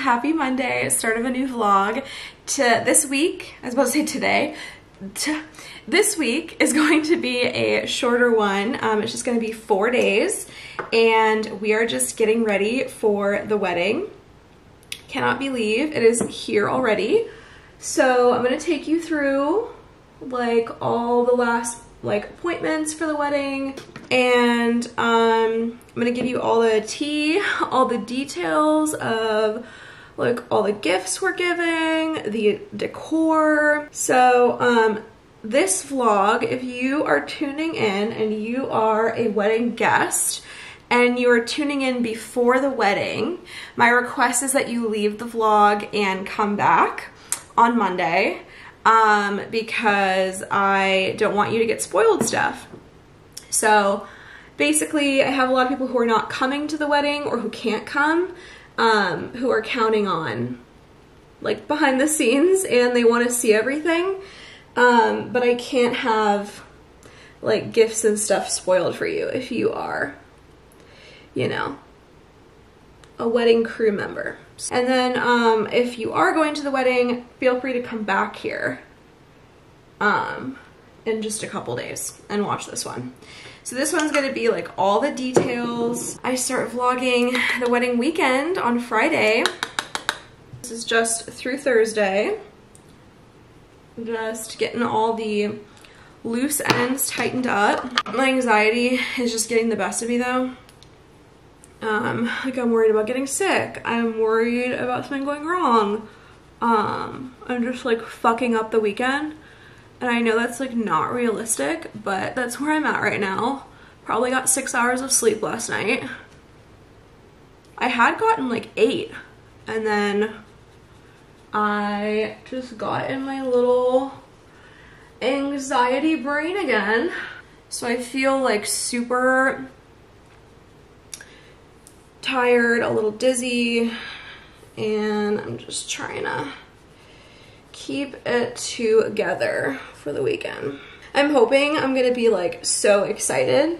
happy Monday, start of a new vlog. To this week, I was about to say today, to, this week is going to be a shorter one. Um, it's just gonna be four days and we are just getting ready for the wedding. Cannot believe it is here already. So I'm gonna take you through like all the last like appointments for the wedding and um, I'm gonna give you all the tea, all the details of like all the gifts we're giving, the decor. So um, this vlog, if you are tuning in and you are a wedding guest, and you are tuning in before the wedding, my request is that you leave the vlog and come back on Monday um, because I don't want you to get spoiled stuff. So basically, I have a lot of people who are not coming to the wedding or who can't come, um, who are counting on like behind the scenes and they want to see everything. Um, but I can't have like gifts and stuff spoiled for you if you are you know, a wedding crew member. And then um, if you are going to the wedding, feel free to come back here um, in just a couple days and watch this one. So this one's gonna be like all the details. I start vlogging the wedding weekend on Friday. This is just through Thursday. Just getting all the loose ends tightened up. My anxiety is just getting the best of me though. Um, like I'm worried about getting sick. I'm worried about something going wrong. Um, I'm just like fucking up the weekend. And I know that's like not realistic, but that's where I'm at right now. Probably got six hours of sleep last night. I had gotten like eight and then I just got in my little anxiety brain again. So I feel like super tired, a little dizzy, and I'm just trying to keep it together for the weekend. I'm hoping I'm gonna be like so excited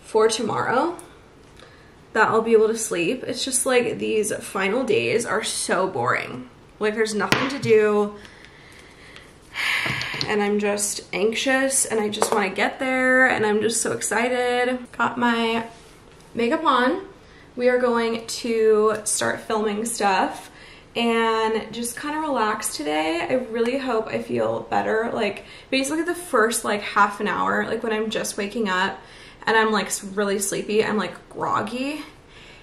for tomorrow that I'll be able to sleep. It's just like these final days are so boring. Like there's nothing to do and I'm just anxious and I just wanna get there and I'm just so excited. Got my makeup on we are going to start filming stuff and just kind of relax today. I really hope I feel better. Like basically the first like half an hour, like when I'm just waking up and I'm like really sleepy, I'm like groggy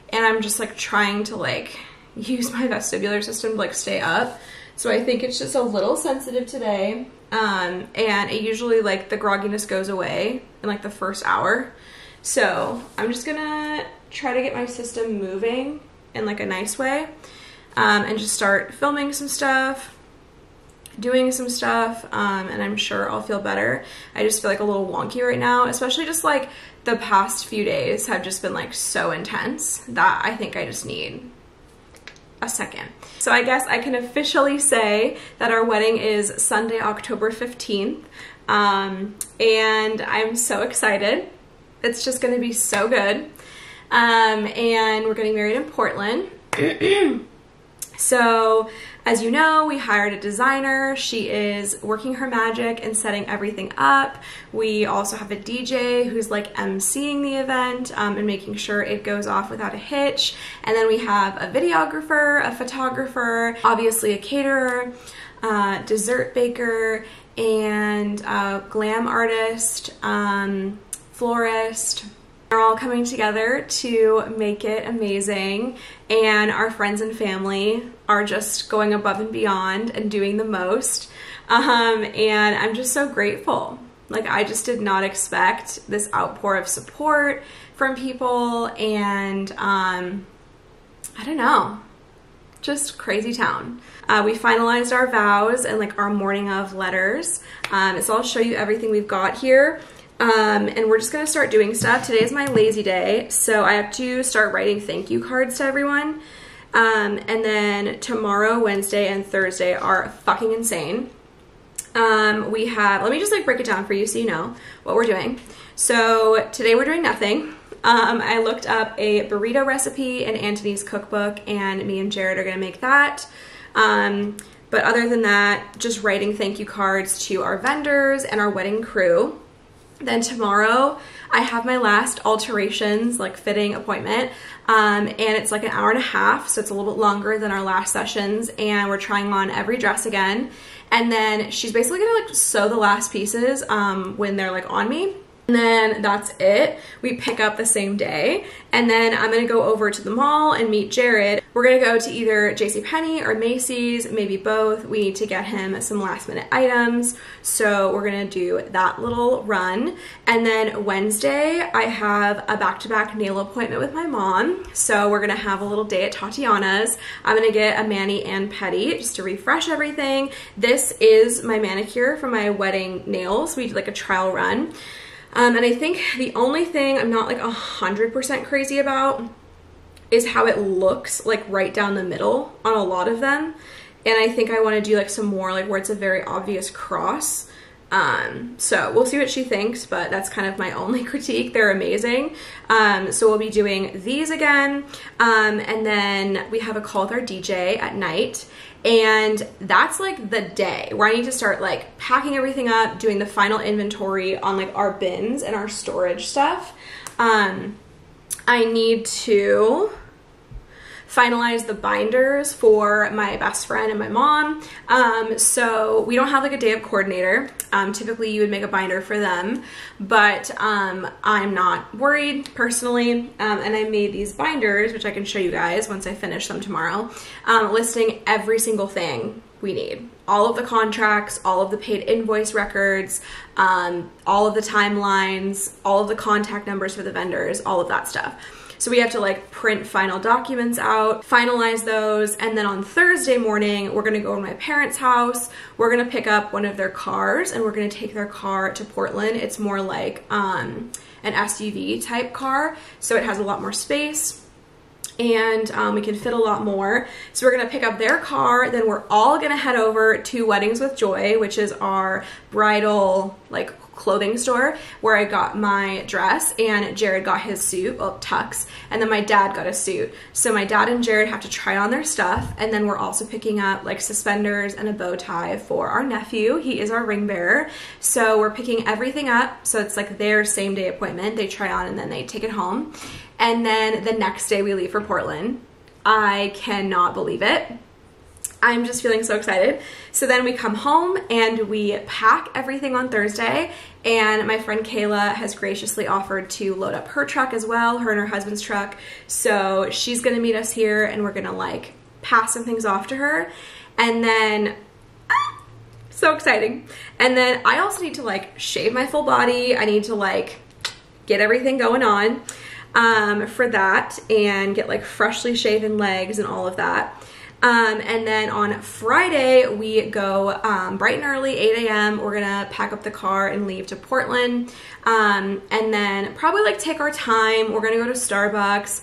and I'm just like trying to like use my vestibular system to like stay up. So I think it's just a little sensitive today. Um, and it usually like the grogginess goes away in like the first hour. So I'm just gonna try to get my system moving in like a nice way um, and just start filming some stuff, doing some stuff, um, and I'm sure I'll feel better. I just feel like a little wonky right now, especially just like the past few days have just been like so intense that I think I just need a second. So I guess I can officially say that our wedding is Sunday, October 15th. Um, and I'm so excited. It's just gonna be so good. Um, and we're getting married in Portland. so as you know, we hired a designer. She is working her magic and setting everything up. We also have a DJ who's like emceeing the event um, and making sure it goes off without a hitch. And then we have a videographer, a photographer, obviously a caterer, uh, dessert baker, and a glam artist, um, florist. We're all coming together to make it amazing and our friends and family are just going above and beyond and doing the most. Um, and I'm just so grateful. Like I just did not expect this outpour of support from people and um, I don't know, just crazy town. Uh, we finalized our vows and like our morning of letters. Um, so I'll show you everything we've got here. Um, and we're just gonna start doing stuff. Today is my lazy day, so I have to start writing thank you cards to everyone. Um, and then tomorrow, Wednesday, and Thursday are fucking insane. Um, we have, let me just like break it down for you so you know what we're doing. So today we're doing nothing. Um, I looked up a burrito recipe in Anthony's cookbook, and me and Jared are gonna make that. Um, but other than that, just writing thank you cards to our vendors and our wedding crew. Then tomorrow, I have my last alterations, like fitting appointment, um, and it's like an hour and a half, so it's a little bit longer than our last sessions, and we're trying on every dress again. And then she's basically gonna like sew the last pieces um, when they're like on me. And then that's it. We pick up the same day. And then I'm gonna go over to the mall and meet Jared. We're gonna go to either JCPenney or Macy's, maybe both. We need to get him some last minute items. So we're gonna do that little run. And then Wednesday, I have a back-to-back -back nail appointment with my mom. So we're gonna have a little day at Tatiana's. I'm gonna get a mani and pedi just to refresh everything. This is my manicure for my wedding nails. We did like a trial run. Um, and I think the only thing I'm not like a 100% crazy about is how it looks like right down the middle on a lot of them. And I think I want to do like some more like where it's a very obvious cross. Um, so we'll see what she thinks, but that's kind of my only critique. They're amazing. Um, so we'll be doing these again. Um, and then we have a call with our DJ at night. And that's like the day where I need to start like packing everything up, doing the final inventory on like our bins and our storage stuff. Um, I need to finalize the binders for my best friend and my mom. Um, so we don't have like a day of coordinator. Um, typically you would make a binder for them, but um, I'm not worried personally. Um, and I made these binders, which I can show you guys once I finish them tomorrow, um, listing every single thing we need. All of the contracts, all of the paid invoice records, um, all of the timelines, all of the contact numbers for the vendors, all of that stuff. So we have to like print final documents out, finalize those, and then on Thursday morning, we're gonna go to my parents' house. We're gonna pick up one of their cars and we're gonna take their car to Portland. It's more like um, an SUV type car, so it has a lot more space and um, we can fit a lot more. So we're gonna pick up their car, then we're all gonna head over to Weddings with Joy, which is our bridal like clothing store where I got my dress and Jared got his suit, well, tux, and then my dad got a suit. So my dad and Jared have to try on their stuff and then we're also picking up like suspenders and a bow tie for our nephew. He is our ring bearer. So we're picking everything up. So it's like their same day appointment. They try on and then they take it home. And then the next day we leave for Portland. I cannot believe it. I'm just feeling so excited. So then we come home and we pack everything on Thursday and my friend Kayla has graciously offered to load up her truck as well, her and her husband's truck. So she's gonna meet us here and we're gonna like pass some things off to her. And then, so exciting. And then I also need to like shave my full body. I need to like get everything going on um, for that and get like freshly shaven legs and all of that. Um, and then on Friday, we go um, bright and early, 8 a.m. We're gonna pack up the car and leave to Portland. Um, and then probably like take our time. We're gonna go to Starbucks.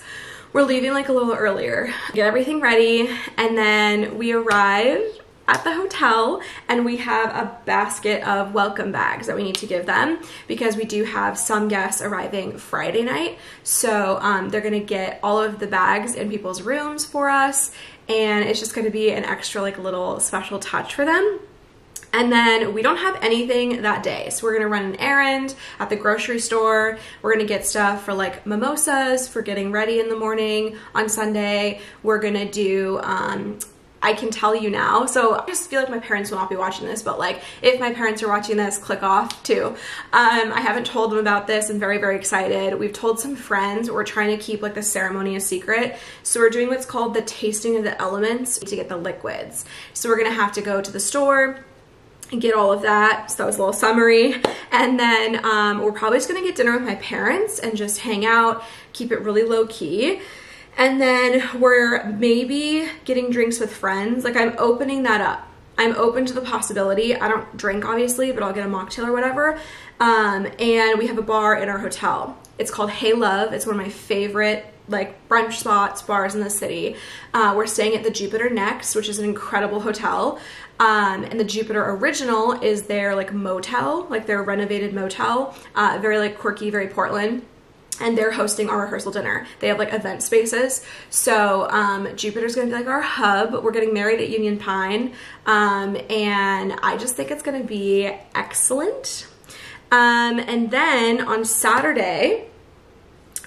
We're leaving like a little earlier, get everything ready, and then we arrive at the hotel and we have a basket of welcome bags that we need to give them because we do have some guests arriving Friday night. So um, they're gonna get all of the bags in people's rooms for us and it's just gonna be an extra like little special touch for them. And then we don't have anything that day. So we're gonna run an errand at the grocery store. We're gonna get stuff for like mimosas for getting ready in the morning on Sunday. We're gonna do um, I can tell you now. So I just feel like my parents will not be watching this, but like if my parents are watching this, click off too. Um, I haven't told them about this. I'm very, very excited. We've told some friends. We're trying to keep like the ceremony a secret. So we're doing what's called the tasting of the elements to get the liquids. So we're gonna have to go to the store and get all of that. So that was a little summary. And then um, we're probably just gonna get dinner with my parents and just hang out, keep it really low key. And then we're maybe getting drinks with friends. Like I'm opening that up. I'm open to the possibility. I don't drink obviously, but I'll get a mocktail or whatever. Um, and we have a bar in our hotel. It's called Hey Love. It's one of my favorite like brunch spots, bars in the city. Uh, we're staying at the Jupiter Next, which is an incredible hotel. Um, and the Jupiter Original is their like motel, like their renovated motel. Uh, very like quirky, very Portland. And they're hosting our rehearsal dinner. They have like event spaces. So um, Jupiter's gonna be like our hub. We're getting married at Union Pine. Um, and I just think it's gonna be excellent. Um, and then on Saturday,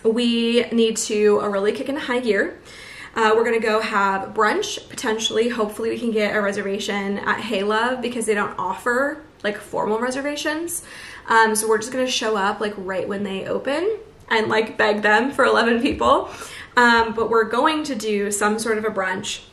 we need to uh, really kick into high gear. Uh, we're gonna go have brunch potentially. Hopefully, we can get a reservation at Hey Love because they don't offer like formal reservations. Um, so we're just gonna show up like right when they open and like beg them for 11 people. Um, but we're going to do some sort of a brunch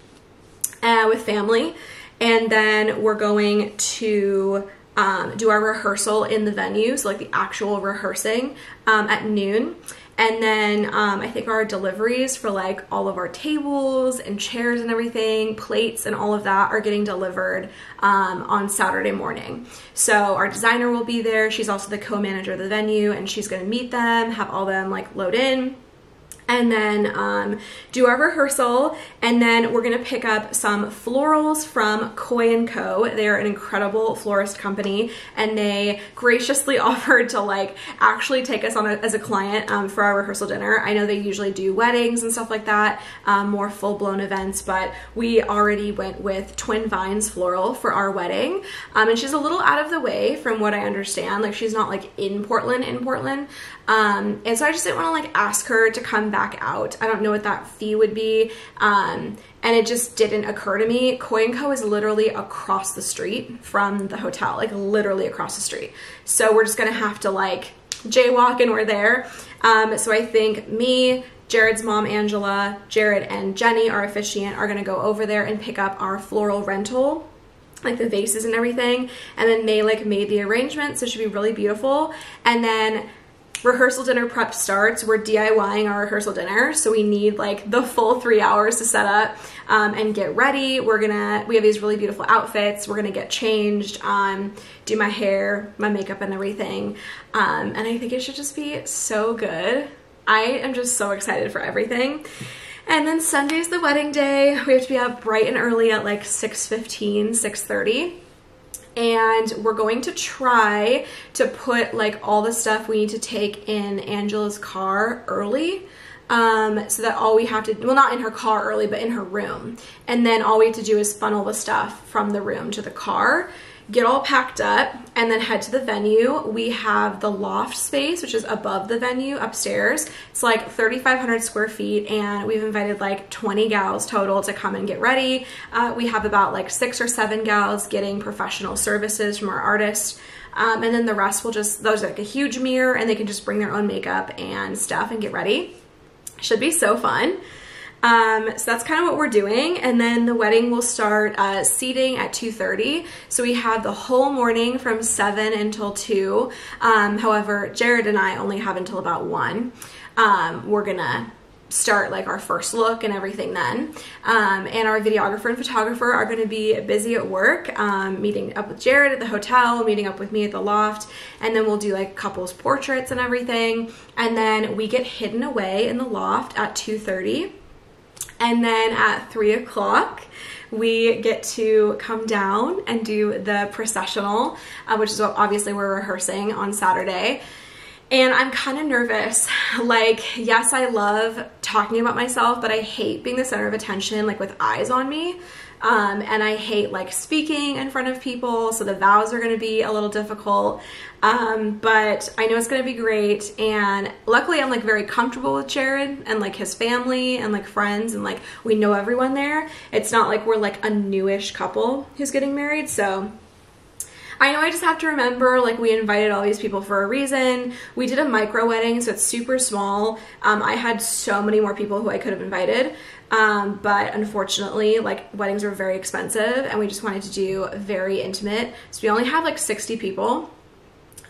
uh, with family, and then we're going to um, do our rehearsal in the venue, so like the actual rehearsing um, at noon. And then um, I think our deliveries for like all of our tables and chairs and everything, plates and all of that are getting delivered um, on Saturday morning. So our designer will be there. She's also the co-manager of the venue and she's gonna meet them, have all them like load in and then um, do our rehearsal and then we're gonna pick up some florals from Koi & Co. They're an incredible florist company and they graciously offered to like actually take us on a, as a client um, for our rehearsal dinner. I know they usually do weddings and stuff like that, um, more full-blown events, but we already went with Twin Vines Floral for our wedding um, and she's a little out of the way from what I understand. Like she's not like in Portland, in Portland, um, and so I just didn't want to like ask her to come back out. I don't know what that fee would be. Um, and it just didn't occur to me. Koi & Co is literally across the street from the hotel, like literally across the street. So we're just gonna have to like jaywalk and we're there. Um, so I think me, Jared's mom, Angela, Jared, and Jenny, our officiant, are gonna go over there and pick up our floral rental like the vases and everything and then they like made the arrangement so it should be really beautiful and then rehearsal dinner prep starts. We're DIYing our rehearsal dinner, so we need like the full three hours to set up um, and get ready. We're gonna, we have these really beautiful outfits. We're gonna get changed, um, do my hair, my makeup and everything. Um, and I think it should just be so good. I am just so excited for everything. And then Sunday's the wedding day. We have to be up bright and early at like 6.15, 6.30 and we're going to try to put like all the stuff we need to take in Angela's car early um, so that all we have to, well not in her car early, but in her room. And then all we have to do is funnel the stuff from the room to the car get all packed up and then head to the venue. We have the loft space, which is above the venue upstairs. It's like 3,500 square feet and we've invited like 20 gals total to come and get ready. Uh, we have about like six or seven gals getting professional services from our artist. Um, and then the rest will just, those like a huge mirror and they can just bring their own makeup and stuff and get ready. Should be so fun. Um, so that's kind of what we're doing. And then the wedding will start uh, seating at 2.30. So we have the whole morning from 7 until 2. Um, however, Jared and I only have until about 1. Um, we're gonna start like our first look and everything then. Um, and our videographer and photographer are gonna be busy at work, um, meeting up with Jared at the hotel, meeting up with me at the loft, and then we'll do like couples portraits and everything. And then we get hidden away in the loft at 2.30 and then at three o'clock, we get to come down and do the processional, uh, which is what obviously we're rehearsing on Saturday. And I'm kind of nervous. Like, yes, I love talking about myself, but I hate being the center of attention, like with eyes on me. Um, and I hate like speaking in front of people, so the vows are gonna be a little difficult. Um, but I know it's gonna be great. And luckily, I'm like very comfortable with Jared and like his family and like friends, and like we know everyone there. It's not like we're like a newish couple who's getting married, so I know I just have to remember like we invited all these people for a reason. We did a micro wedding, so it's super small. Um, I had so many more people who I could have invited. Um, but unfortunately, like weddings are very expensive and we just wanted to do very intimate. So we only have like 60 people.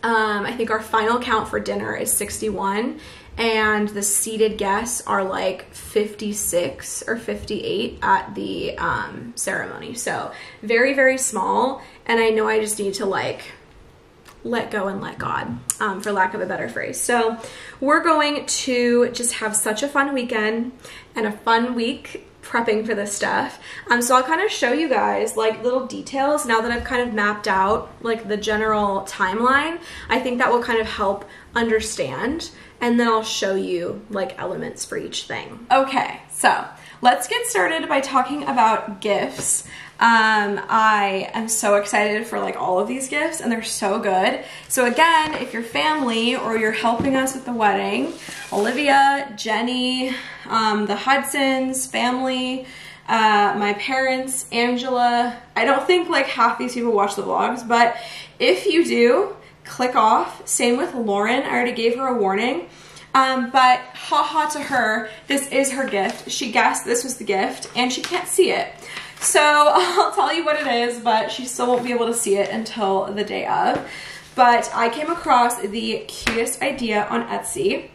Um, I think our final count for dinner is 61 and the seated guests are like 56 or 58 at the um, ceremony. So very, very small. And I know I just need to like let go and let God, um, for lack of a better phrase. So we're going to just have such a fun weekend and a fun week prepping for this stuff. Um, so I'll kind of show you guys like little details now that I've kind of mapped out like the general timeline. I think that will kind of help understand and then I'll show you like elements for each thing. Okay, so let's get started by talking about gifts. Um, I am so excited for like all of these gifts and they're so good. So again, if you're family or you're helping us with the wedding, Olivia, Jenny, um, the Hudsons, family, uh, my parents, Angela. I don't think like half these people watch the vlogs, but if you do, click off. Same with Lauren. I already gave her a warning. Um, but haha to her, this is her gift. She guessed this was the gift and she can't see it. So I'll tell you what it is, but she still won't be able to see it until the day of. But I came across the cutest idea on Etsy.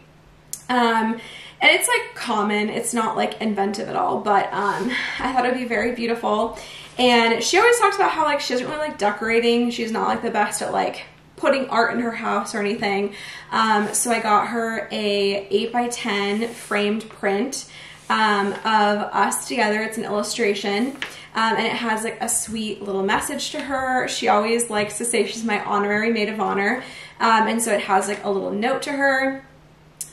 Um, and it's like common, it's not like inventive at all, but um, I thought it would be very beautiful. And she always talks about how like she doesn't really like decorating. She's not like the best at like putting art in her house or anything. Um, so I got her a 8 by 10 framed print um, of us together. It's an illustration. Um, and it has like a sweet little message to her. She always likes to say she's my honorary maid of honor. Um, and so it has like a little note to her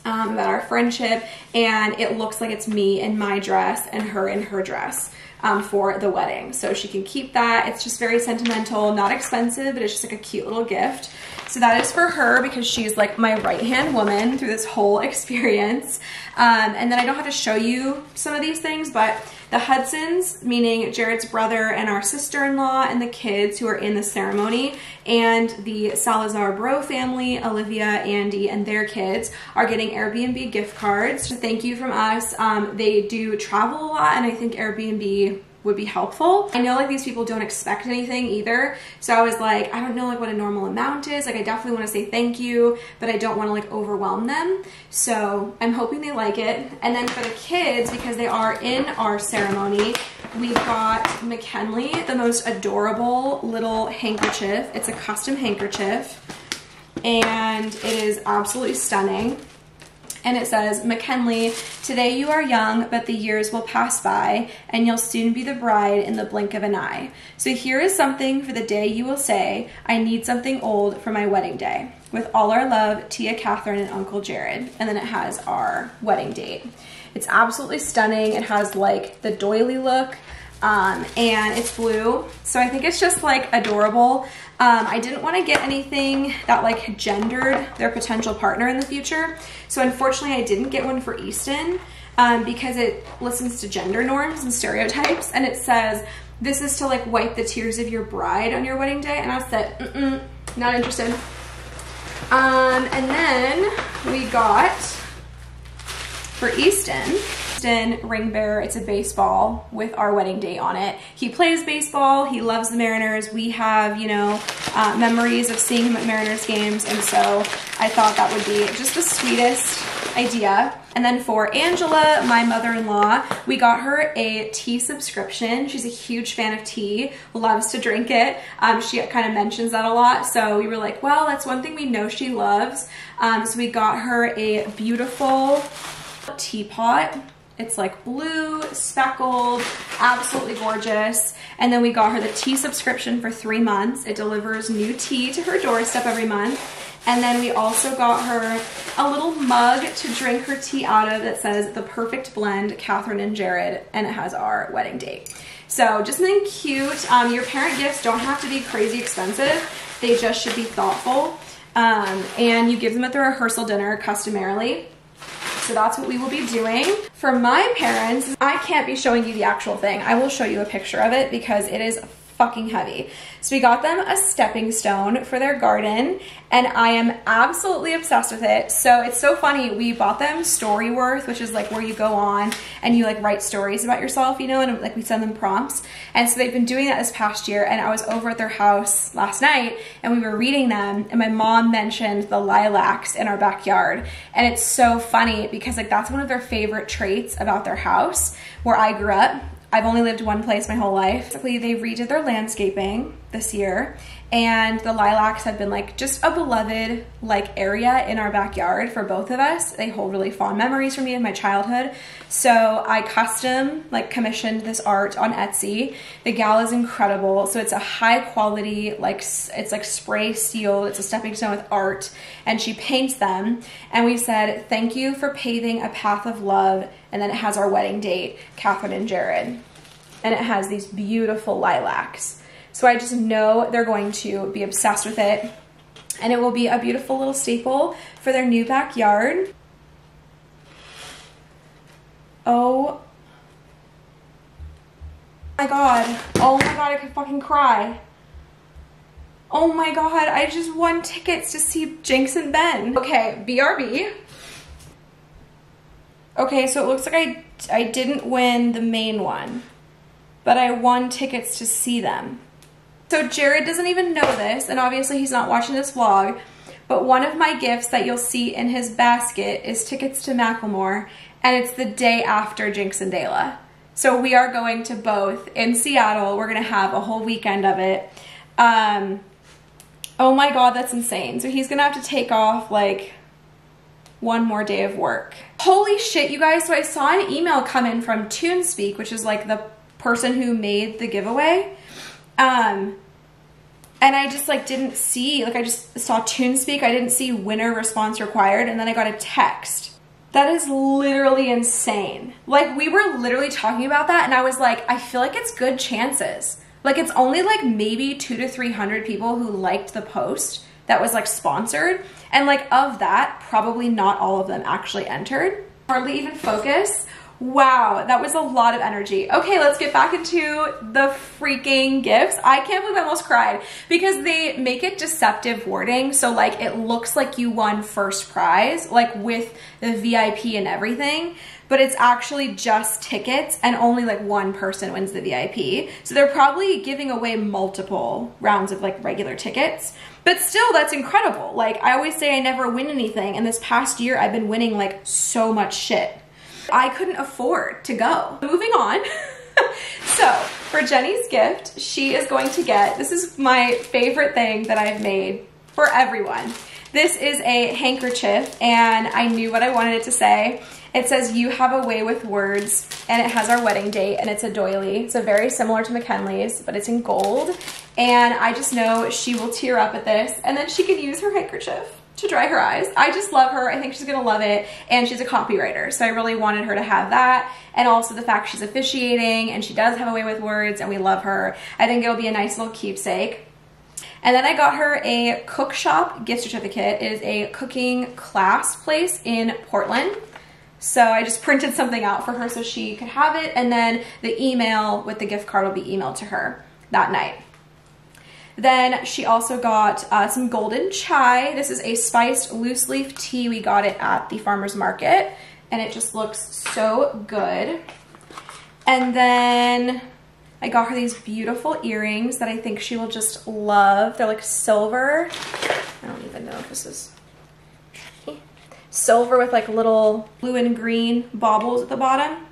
um, about our friendship. And it looks like it's me in my dress and her in her dress um, for the wedding. So she can keep that. It's just very sentimental, not expensive, but it's just like a cute little gift. So that is for her because she's like my right-hand woman through this whole experience. Um, and then I don't have to show you some of these things, but the Hudsons, meaning Jared's brother and our sister-in-law and the kids who are in the ceremony, and the Salazar Bro family, Olivia, Andy, and their kids are getting Airbnb gift cards. So thank you from us. Um, they do travel a lot, and I think Airbnb would be helpful. I know like these people don't expect anything either. So I was like, I don't know like what a normal amount is. Like I definitely want to say thank you, but I don't want to like overwhelm them. So I'm hoping they like it. And then for the kids, because they are in our ceremony, we've got McKinley the most adorable little handkerchief. It's a custom handkerchief and it is absolutely stunning and it says, McKinley, today you are young, but the years will pass by, and you'll soon be the bride in the blink of an eye. So here is something for the day you will say, I need something old for my wedding day. With all our love, Tia Kathryn and Uncle Jared. And then it has our wedding date. It's absolutely stunning. It has like the doily look um, and it's blue. So I think it's just like adorable. Um, I didn't want to get anything that like gendered their potential partner in the future. So unfortunately I didn't get one for Easton um, because it listens to gender norms and stereotypes and it says, this is to like wipe the tears of your bride on your wedding day. And I said, mm -mm, not interested. Um, and then we got for Easton, ring bearer. It's a baseball with our wedding date on it. He plays baseball. He loves the Mariners. We have, you know, uh, memories of seeing him at Mariners games. And so I thought that would be just the sweetest idea. And then for Angela, my mother-in-law, we got her a tea subscription. She's a huge fan of tea, loves to drink it. Um, she kind of mentions that a lot. So we were like, well, that's one thing we know she loves. Um, so we got her a beautiful teapot it's like blue, speckled, absolutely gorgeous. And then we got her the tea subscription for three months. It delivers new tea to her doorstep every month. And then we also got her a little mug to drink her tea out of that says the perfect blend, Kathryn and Jared, and it has our wedding date. So just something cute. Um, your parent gifts don't have to be crazy expensive. They just should be thoughtful. Um, and you give them at the rehearsal dinner customarily. So that's what we will be doing. For my parents, I can't be showing you the actual thing. I will show you a picture of it because it is fucking heavy. So we got them a stepping stone for their garden and I am absolutely obsessed with it. So it's so funny. We bought them Storyworth, which is like where you go on and you like write stories about yourself, you know, and like we send them prompts. And so they've been doing that this past year and I was over at their house last night and we were reading them and my mom mentioned the lilacs in our backyard. And it's so funny because like that's one of their favorite traits about their house where I grew up I've only lived one place my whole life. Basically, they redid their landscaping this year and the lilacs have been like just a beloved like area in our backyard for both of us. They hold really fond memories for me in my childhood. So I custom like commissioned this art on Etsy. The gal is incredible. So it's a high quality like it's like spray steel. It's a stepping stone with art and she paints them and we said thank you for paving a path of love and then it has our wedding date, Kathryn and Jared. And it has these beautiful lilacs. So I just know they're going to be obsessed with it and it will be a beautiful little staple for their new backyard. Oh my god. Oh my god, I could fucking cry. Oh my god, I just won tickets to see Jinx and Ben. Okay, BRB. Okay, so it looks like I, I didn't win the main one, but I won tickets to see them. So Jared doesn't even know this, and obviously he's not watching this vlog, but one of my gifts that you'll see in his basket is tickets to Macklemore, and it's the day after Jinx and Dela. So we are going to both in Seattle. We're gonna have a whole weekend of it. Um, oh my God, that's insane. So he's gonna have to take off like one more day of work. Holy shit, you guys. So I saw an email come in from TuneSpeak, which is like the person who made the giveaway. Um, and I just like didn't see, like I just saw TuneSpeak. I didn't see winner response required. And then I got a text. That is literally insane. Like we were literally talking about that and I was like, I feel like it's good chances. Like it's only like maybe two to 300 people who liked the post that was like sponsored. And like of that, probably not all of them actually entered. Hardly even focus Wow, that was a lot of energy. Okay, let's get back into the freaking gifts. I can't believe I almost cried because they make it deceptive wording. So like it looks like you won first prize, like with the VIP and everything, but it's actually just tickets and only like one person wins the VIP. So they're probably giving away multiple rounds of like regular tickets. But still, that's incredible. Like I always say I never win anything and this past year I've been winning like so much shit. I couldn't afford to go. Moving on. so for Jenny's gift, she is going to get, this is my favorite thing that I've made for everyone. This is a handkerchief and I knew what I wanted it to say. It says, you have a way with words and it has our wedding date and it's a doily. So very similar to McKinley's, but it's in gold. And I just know she will tear up at this and then she can use her handkerchief to dry her eyes. I just love her. I think she's gonna love it. And she's a copywriter. So I really wanted her to have that. And also the fact she's officiating and she does have a way with words and we love her. I think it'll be a nice little keepsake. And then I got her a cook shop gift certificate. It is a cooking class place in Portland. So I just printed something out for her so she could have it. And then the email with the gift card will be emailed to her that night. Then she also got uh, some golden chai. This is a spiced loose leaf tea. We got it at the farmer's market and it just looks so good. And then I got her these beautiful earrings that I think she will just love. They're like silver. I don't even know if this is silver with like little blue and green baubles at the bottom.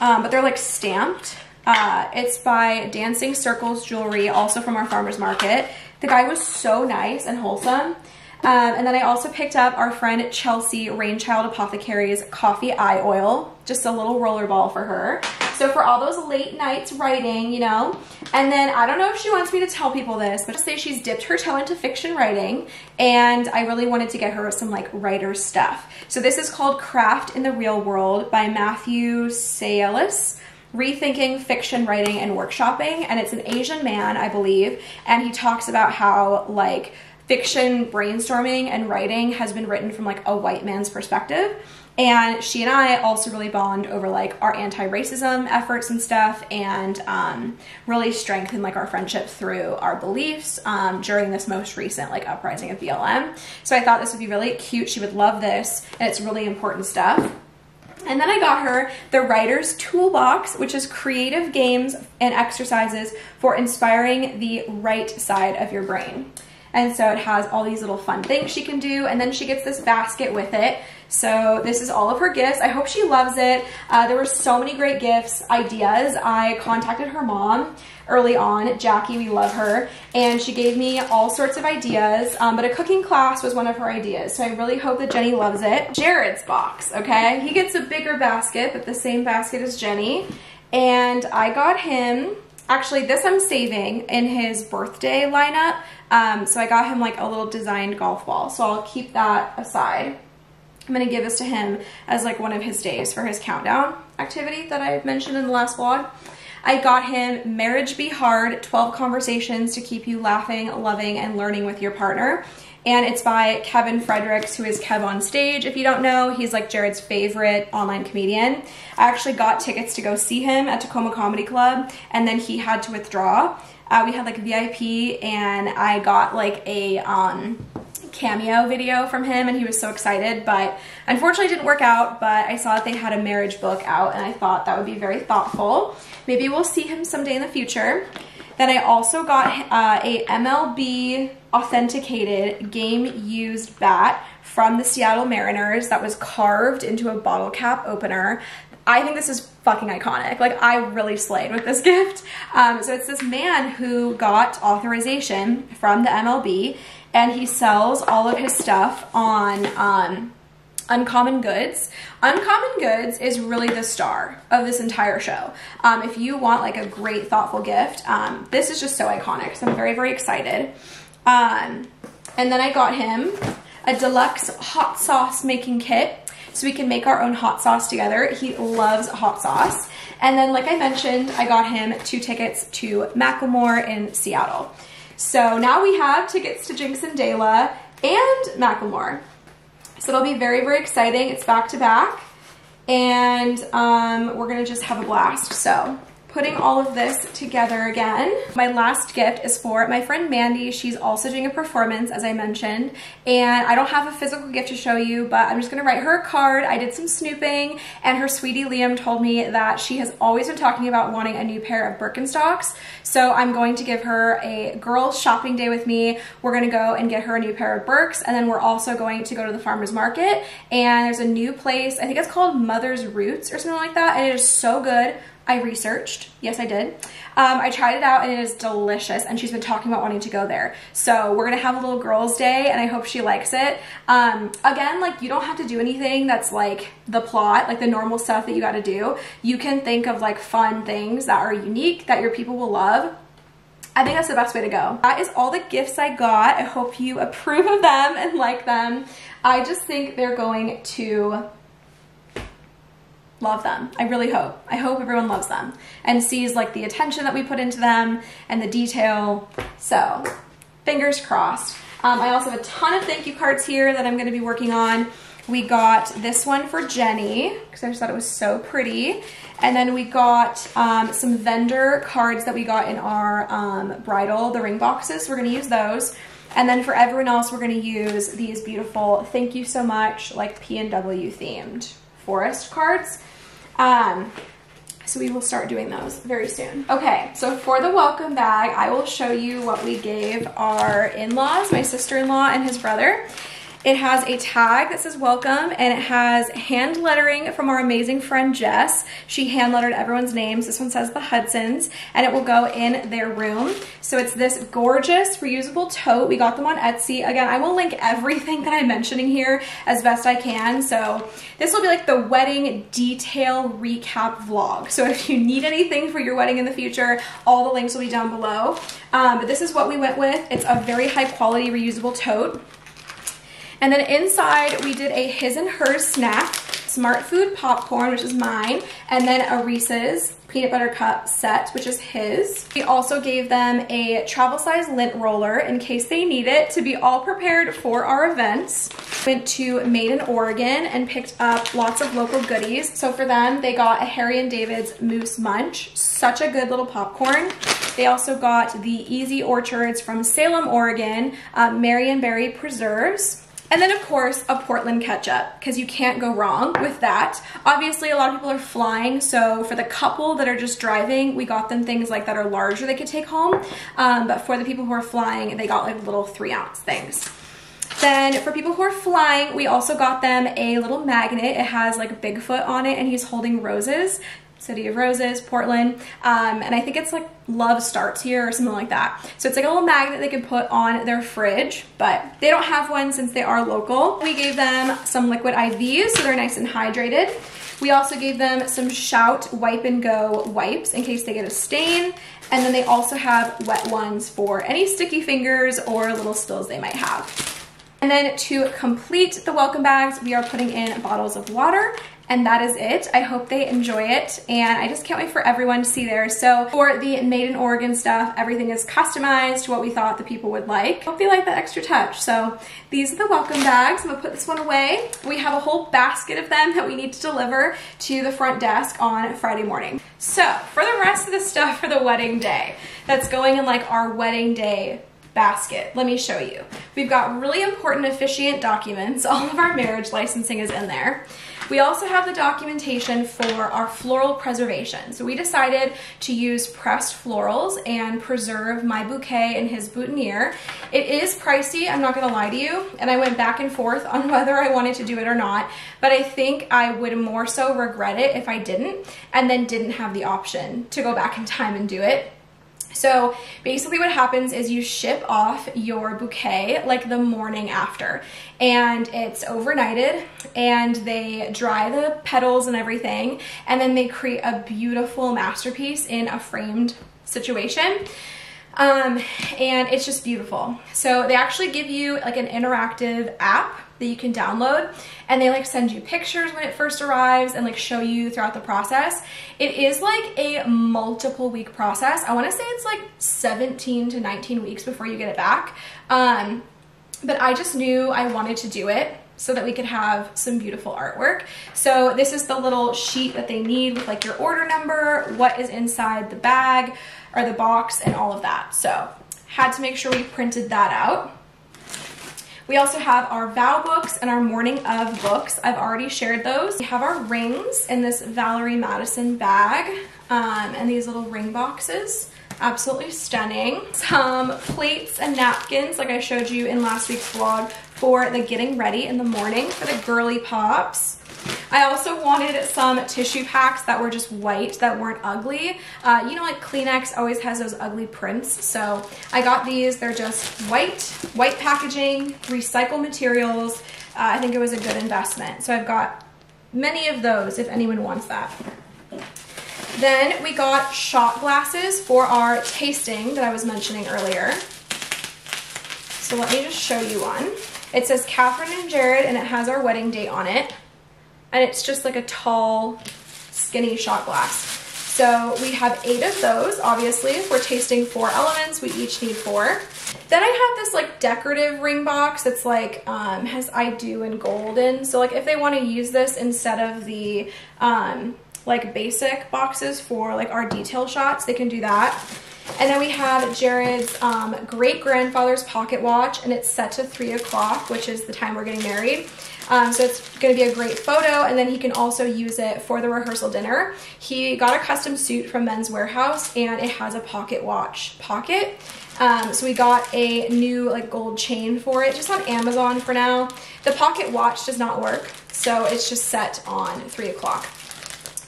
Um, but they're like stamped. Uh, it's by Dancing Circles Jewelry, also from our farmer's market. The guy was so nice and wholesome. Um, and then I also picked up our friend Chelsea Rainchild Apothecary's coffee eye oil, just a little roller ball for her. So for all those late nights writing, you know, and then I don't know if she wants me to tell people this, but just say she's dipped her toe into fiction writing and I really wanted to get her some like writer stuff. So this is called Craft in the Real World by Matthew Salesses rethinking fiction writing and workshopping and it's an Asian man I believe and he talks about how like fiction brainstorming and writing has been written from like a white man's perspective and she and I also really bond over like our anti-racism efforts and stuff and um, really strengthen like our friendship through our beliefs um, during this most recent like uprising of BLM. So I thought this would be really cute. She would love this and it's really important stuff. And then I got her the Writer's Toolbox, which is creative games and exercises for inspiring the right side of your brain. And so it has all these little fun things she can do. And then she gets this basket with it. So this is all of her gifts. I hope she loves it. Uh, there were so many great gifts, ideas. I contacted her mom early on, Jackie, we love her, and she gave me all sorts of ideas, um, but a cooking class was one of her ideas, so I really hope that Jenny loves it. Jared's box, okay? He gets a bigger basket, but the same basket as Jenny, and I got him Actually, this I'm saving in his birthday lineup. Um, so I got him like a little designed golf ball. So I'll keep that aside. I'm gonna give this to him as like one of his days for his countdown activity that I mentioned in the last vlog. I got him Marriage Be Hard, 12 Conversations to Keep You Laughing, Loving, and Learning with Your Partner. And it's by Kevin Fredericks, who is Kev on Stage. If you don't know, he's like Jared's favorite online comedian. I actually got tickets to go see him at Tacoma Comedy Club, and then he had to withdraw. Uh, we had like a VIP, and I got like a um, cameo video from him and he was so excited but unfortunately didn't work out but I saw that they had a marriage book out and I thought that would be very thoughtful. Maybe we'll see him someday in the future. Then I also got uh, a MLB authenticated game used bat from the Seattle Mariners that was carved into a bottle cap opener. I think this is fucking iconic. Like I really slayed with this gift. Um, so it's this man who got authorization from the MLB and he sells all of his stuff on um, Uncommon Goods. Uncommon Goods is really the star of this entire show. Um, if you want like a great thoughtful gift, um, this is just so iconic. So I'm very, very excited. Um, and then I got him a deluxe hot sauce making kit so we can make our own hot sauce together. He loves hot sauce. And then like I mentioned, I got him two tickets to Macklemore in Seattle. So now we have tickets to Jinx and Dela and Macklemore. So it'll be very, very exciting. It's back to back and um, we're gonna just have a blast. So putting all of this together again. My last gift is for my friend Mandy. She's also doing a performance, as I mentioned, and I don't have a physical gift to show you, but I'm just gonna write her a card. I did some snooping, and her sweetie Liam told me that she has always been talking about wanting a new pair of Birkenstocks, so I'm going to give her a girls shopping day with me. We're gonna go and get her a new pair of Birks, and then we're also going to go to the farmer's market, and there's a new place, I think it's called Mother's Roots or something like that, and it is so good. I researched. Yes, I did. Um, I tried it out and it is delicious and she's been talking about wanting to go there. So we're gonna have a little girls day and I hope she likes it. Um, again, like you don't have to do anything that's like the plot, like the normal stuff that you gotta do. You can think of like fun things that are unique that your people will love. I think that's the best way to go. That is all the gifts I got. I hope you approve of them and like them. I just think they're going to love them. I really hope. I hope everyone loves them and sees like the attention that we put into them and the detail. So fingers crossed. Um, I also have a ton of thank you cards here that I'm gonna be working on. We got this one for Jenny because I just thought it was so pretty. And then we got um, some vendor cards that we got in our um, bridal, the ring boxes. We're gonna use those. And then for everyone else, we're gonna use these beautiful thank you so much like PNW themed forest cards. Um, so we will start doing those very soon. Okay, so for the welcome bag, I will show you what we gave our in-laws, my sister-in-law and his brother. It has a tag that says welcome and it has hand lettering from our amazing friend Jess. She hand lettered everyone's names. This one says the Hudsons and it will go in their room. So it's this gorgeous reusable tote. We got them on Etsy. Again, I will link everything that I'm mentioning here as best I can. So this will be like the wedding detail recap vlog. So if you need anything for your wedding in the future, all the links will be down below. Um, but this is what we went with. It's a very high quality reusable tote. And then inside we did a his and hers snack, Smart Food popcorn, which is mine, and then a Reese's peanut butter cup set, which is his. We also gave them a travel size lint roller in case they need it to be all prepared for our events. Went to Made in Oregon and picked up lots of local goodies. So for them, they got a Harry and David's Moose Munch, such a good little popcorn. They also got the EZ Orchards from Salem, Oregon, um, Marionberry Preserves. And then of course, a Portland ketchup, because you can't go wrong with that. Obviously, a lot of people are flying, so for the couple that are just driving, we got them things like that are larger they could take home. Um, but for the people who are flying, they got like little three ounce things. Then for people who are flying, we also got them a little magnet. It has like Bigfoot on it and he's holding roses. City of Roses, Portland. Um, and I think it's like love starts here or something like that. So it's like a little magnet they can put on their fridge, but they don't have one since they are local. We gave them some liquid IVs so they're nice and hydrated. We also gave them some Shout Wipe and Go wipes in case they get a stain. And then they also have wet ones for any sticky fingers or little spills they might have. And then to complete the welcome bags, we are putting in bottles of water and that is it. I hope they enjoy it and I just can't wait for everyone to see theirs. So for the Made in Oregon stuff, everything is customized to what we thought the people would like. Hope they like that extra touch. So these are the welcome bags. I'm gonna put this one away. We have a whole basket of them that we need to deliver to the front desk on Friday morning. So for the rest of the stuff for the wedding day, that's going in like our wedding day basket. Let me show you. We've got really important officiant documents. All of our marriage licensing is in there. We also have the documentation for our floral preservation. So we decided to use pressed florals and preserve my bouquet and his boutonniere. It is pricey, I'm not gonna lie to you, and I went back and forth on whether I wanted to do it or not, but I think I would more so regret it if I didn't, and then didn't have the option to go back in time and do it. So basically what happens is you ship off your bouquet like the morning after and it's overnighted and they dry the petals and everything and then they create a beautiful masterpiece in a framed situation. Um, and it's just beautiful. So they actually give you like an interactive app that you can download and they like send you pictures when it first arrives and like show you throughout the process. It is like a multiple week process. I want to say it's like 17 to 19 weeks before you get it back. Um, but I just knew I wanted to do it so that we could have some beautiful artwork. So this is the little sheet that they need with like your order number, what is inside the bag or the box and all of that. So had to make sure we printed that out. We also have our vow books and our morning of books. I've already shared those. We have our rings in this Valerie Madison bag um, and these little ring boxes. Absolutely stunning. Some plates and napkins like I showed you in last week's vlog for the getting ready in the morning for the girly pops. I also wanted some tissue packs that were just white, that weren't ugly. Uh, you know, like Kleenex always has those ugly prints. So I got these. They're just white, white packaging, recycled materials. Uh, I think it was a good investment. So I've got many of those if anyone wants that. Then we got shot glasses for our tasting that I was mentioning earlier. So let me just show you one. It says Kathryn and Jared and it has our wedding date on it and it's just like a tall, skinny shot glass. So we have eight of those, obviously. If we're tasting four elements, we each need four. Then I have this like decorative ring box that's like, um, has I do in golden. So like if they wanna use this instead of the um, like basic boxes for like our detail shots, they can do that. And then we have Jared's um, great grandfather's pocket watch and it's set to three o'clock, which is the time we're getting married. Um, so it's gonna be a great photo and then he can also use it for the rehearsal dinner. He got a custom suit from Men's Wearhouse and it has a pocket watch pocket. Um, so we got a new like gold chain for it just on Amazon for now. The pocket watch does not work, so it's just set on three o'clock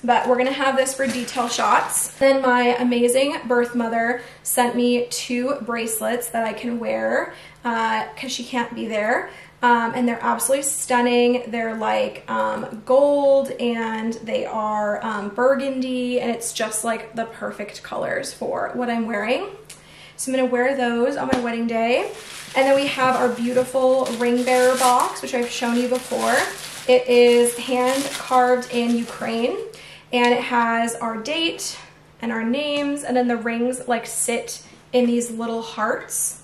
but we're gonna have this for detail shots. Then my amazing birth mother sent me two bracelets that I can wear because uh, she can't be there um, and they're absolutely stunning. They're like um, gold and they are um, burgundy and it's just like the perfect colors for what I'm wearing. So I'm gonna wear those on my wedding day. And then we have our beautiful ring bearer box, which I've shown you before. It is hand carved in Ukraine and it has our date and our names and then the rings like sit in these little hearts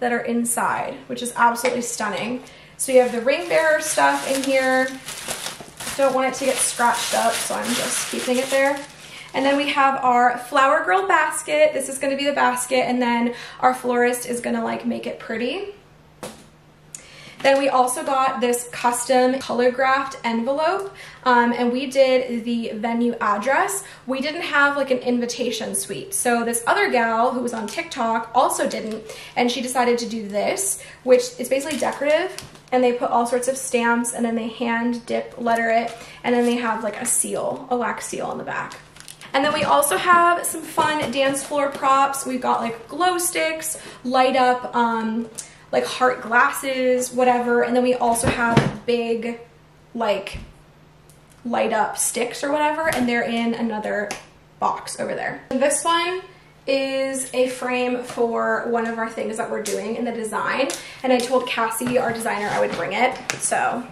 that are inside, which is absolutely stunning. So you have the ring bearer stuff in here. Don't want it to get scratched up, so I'm just keeping it there. And then we have our Flower Girl basket. This is gonna be the basket, and then our florist is gonna like make it pretty. Then we also got this custom calligraphed envelope um, and we did the venue address. We didn't have like an invitation suite. So this other gal who was on TikTok also didn't and she decided to do this, which is basically decorative and they put all sorts of stamps and then they hand dip letter it and then they have like a seal, a wax seal on the back. And then we also have some fun dance floor props. We've got like glow sticks, light up um, like heart glasses, whatever. And then we also have big like light up sticks or whatever. And they're in another box over there. This one is a frame for one of our things that we're doing in the design. And I told Cassie, our designer, I would bring it. So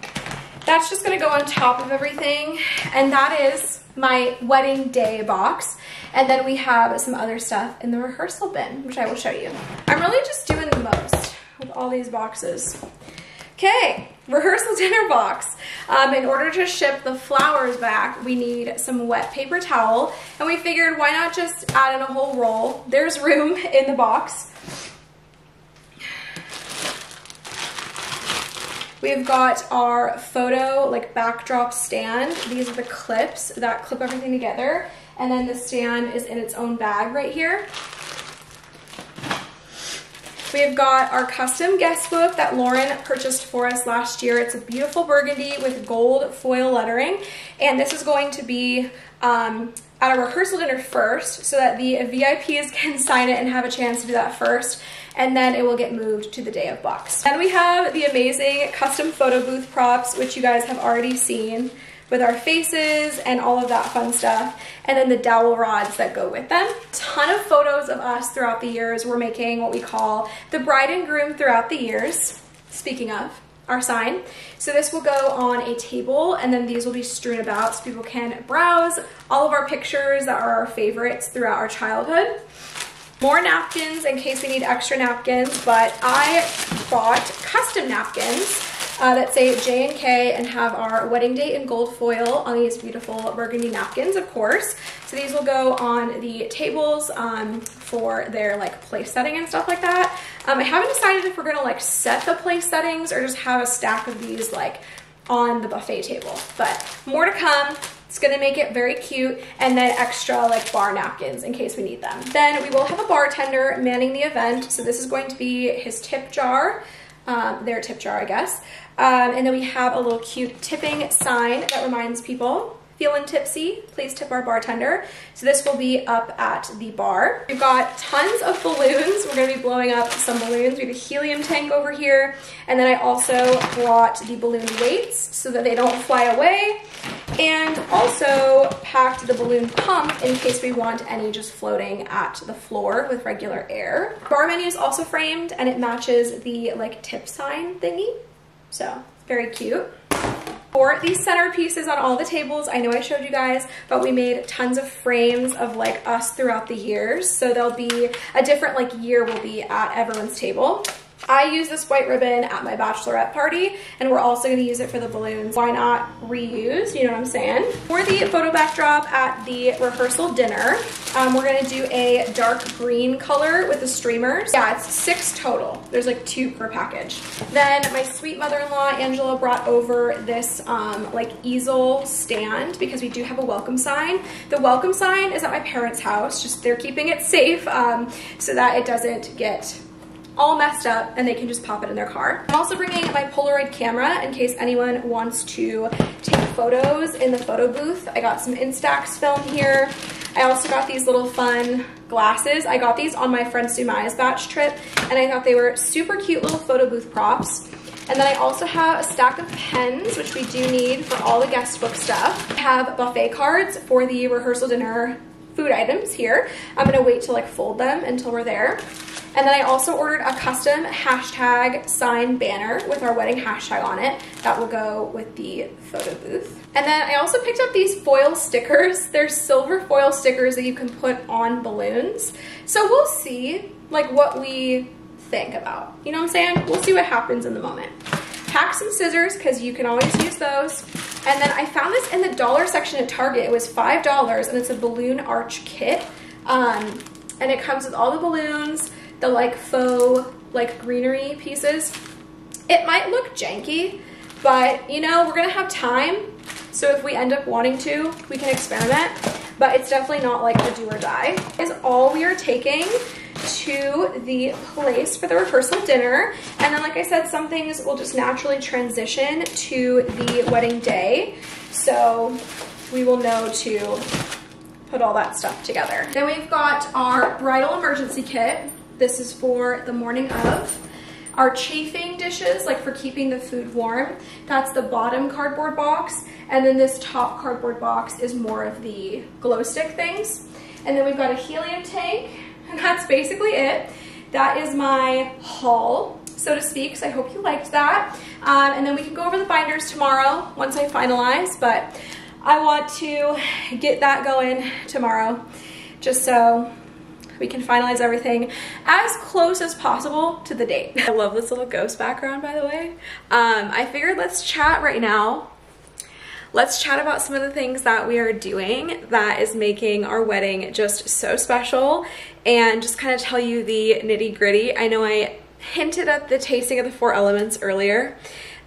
that's just gonna go on top of everything. And that is my wedding day box. And then we have some other stuff in the rehearsal bin, which I will show you. I'm really just doing the most with all these boxes. Okay, rehearsal dinner box. Um, in order to ship the flowers back, we need some wet paper towel. And we figured why not just add in a whole roll. There's room in the box. We've got our photo like backdrop stand. These are the clips that clip everything together. And then the stand is in its own bag right here. We've got our custom guest book that Lauren purchased for us last year. It's a beautiful burgundy with gold foil lettering. And this is going to be um, at a rehearsal dinner first so that the VIPs can sign it and have a chance to do that first and then it will get moved to the day of box. Then we have the amazing custom photo booth props, which you guys have already seen with our faces and all of that fun stuff. And then the dowel rods that go with them. Ton of photos of us throughout the years. We're making what we call the bride and groom throughout the years. Speaking of, our sign. So this will go on a table and then these will be strewn about so people can browse all of our pictures that are our favorites throughout our childhood. More napkins in case we need extra napkins, but I bought custom napkins uh, that say J and K and have our wedding date in gold foil on these beautiful burgundy napkins, of course. So these will go on the tables um, for their like place setting and stuff like that. Um, I haven't decided if we're gonna like set the place settings or just have a stack of these like on the buffet table, but more to come. It's gonna make it very cute and then extra like bar napkins in case we need them. Then we will have a bartender manning the event. So this is going to be his tip jar, um, their tip jar, I guess. Um, and then we have a little cute tipping sign that reminds people feeling tipsy, please tip our bartender. So this will be up at the bar. We've got tons of balloons. We're gonna be blowing up some balloons. We have a helium tank over here. And then I also brought the balloon weights so that they don't fly away. And also packed the balloon pump in case we want any just floating at the floor with regular air. Bar menu is also framed and it matches the like tip sign thingy. So very cute. For these centerpieces on all the tables, I know I showed you guys, but we made tons of frames of like us throughout the years. So there'll be a different like year will be at everyone's table. I use this white ribbon at my bachelorette party and we're also gonna use it for the balloons. Why not reuse, you know what I'm saying? For the photo backdrop at the rehearsal dinner, um, we're gonna do a dark green color with the streamers. Yeah, it's six total. There's like two per package. Then my sweet mother-in-law, Angela, brought over this um, like easel stand because we do have a welcome sign. The welcome sign is at my parents' house, just they're keeping it safe um, so that it doesn't get all messed up and they can just pop it in their car. I'm also bringing my Polaroid camera in case anyone wants to take photos in the photo booth. I got some Instax film here. I also got these little fun glasses. I got these on my friend Sumaya's batch trip and I thought they were super cute little photo booth props. And then I also have a stack of pens, which we do need for all the guest book stuff. I have buffet cards for the rehearsal dinner food items here. I'm gonna wait to like fold them until we're there. And then I also ordered a custom hashtag sign banner with our wedding hashtag on it. That will go with the photo booth. And then I also picked up these foil stickers. They're silver foil stickers that you can put on balloons. So we'll see like what we think about. You know what I'm saying? We'll see what happens in the moment. Pack some scissors because you can always use those. And then I found this in the dollar section at Target. It was $5 and it's a balloon arch kit. Um, and it comes with all the balloons, the like faux like greenery pieces. It might look janky, but you know, we're gonna have time. So if we end up wanting to, we can experiment, but it's definitely not like a do or die. Is all we are taking to the place for the rehearsal dinner. And then, like I said, some things will just naturally transition to the wedding day. So we will know to put all that stuff together. Then we've got our bridal emergency kit. This is for the morning of. Our chafing dishes, like for keeping the food warm, that's the bottom cardboard box. And then this top cardboard box is more of the glow stick things. And then we've got a helium tank, and that's basically it. That is my haul, so to speak, so I hope you liked that. Um, and then we can go over the binders tomorrow once I finalize, but I want to get that going tomorrow just so we can finalize everything as close as possible to the date. I love this little ghost background, by the way. Um, I figured let's chat right now. Let's chat about some of the things that we are doing that is making our wedding just so special and just kind of tell you the nitty gritty. I know I hinted at the tasting of the four elements earlier,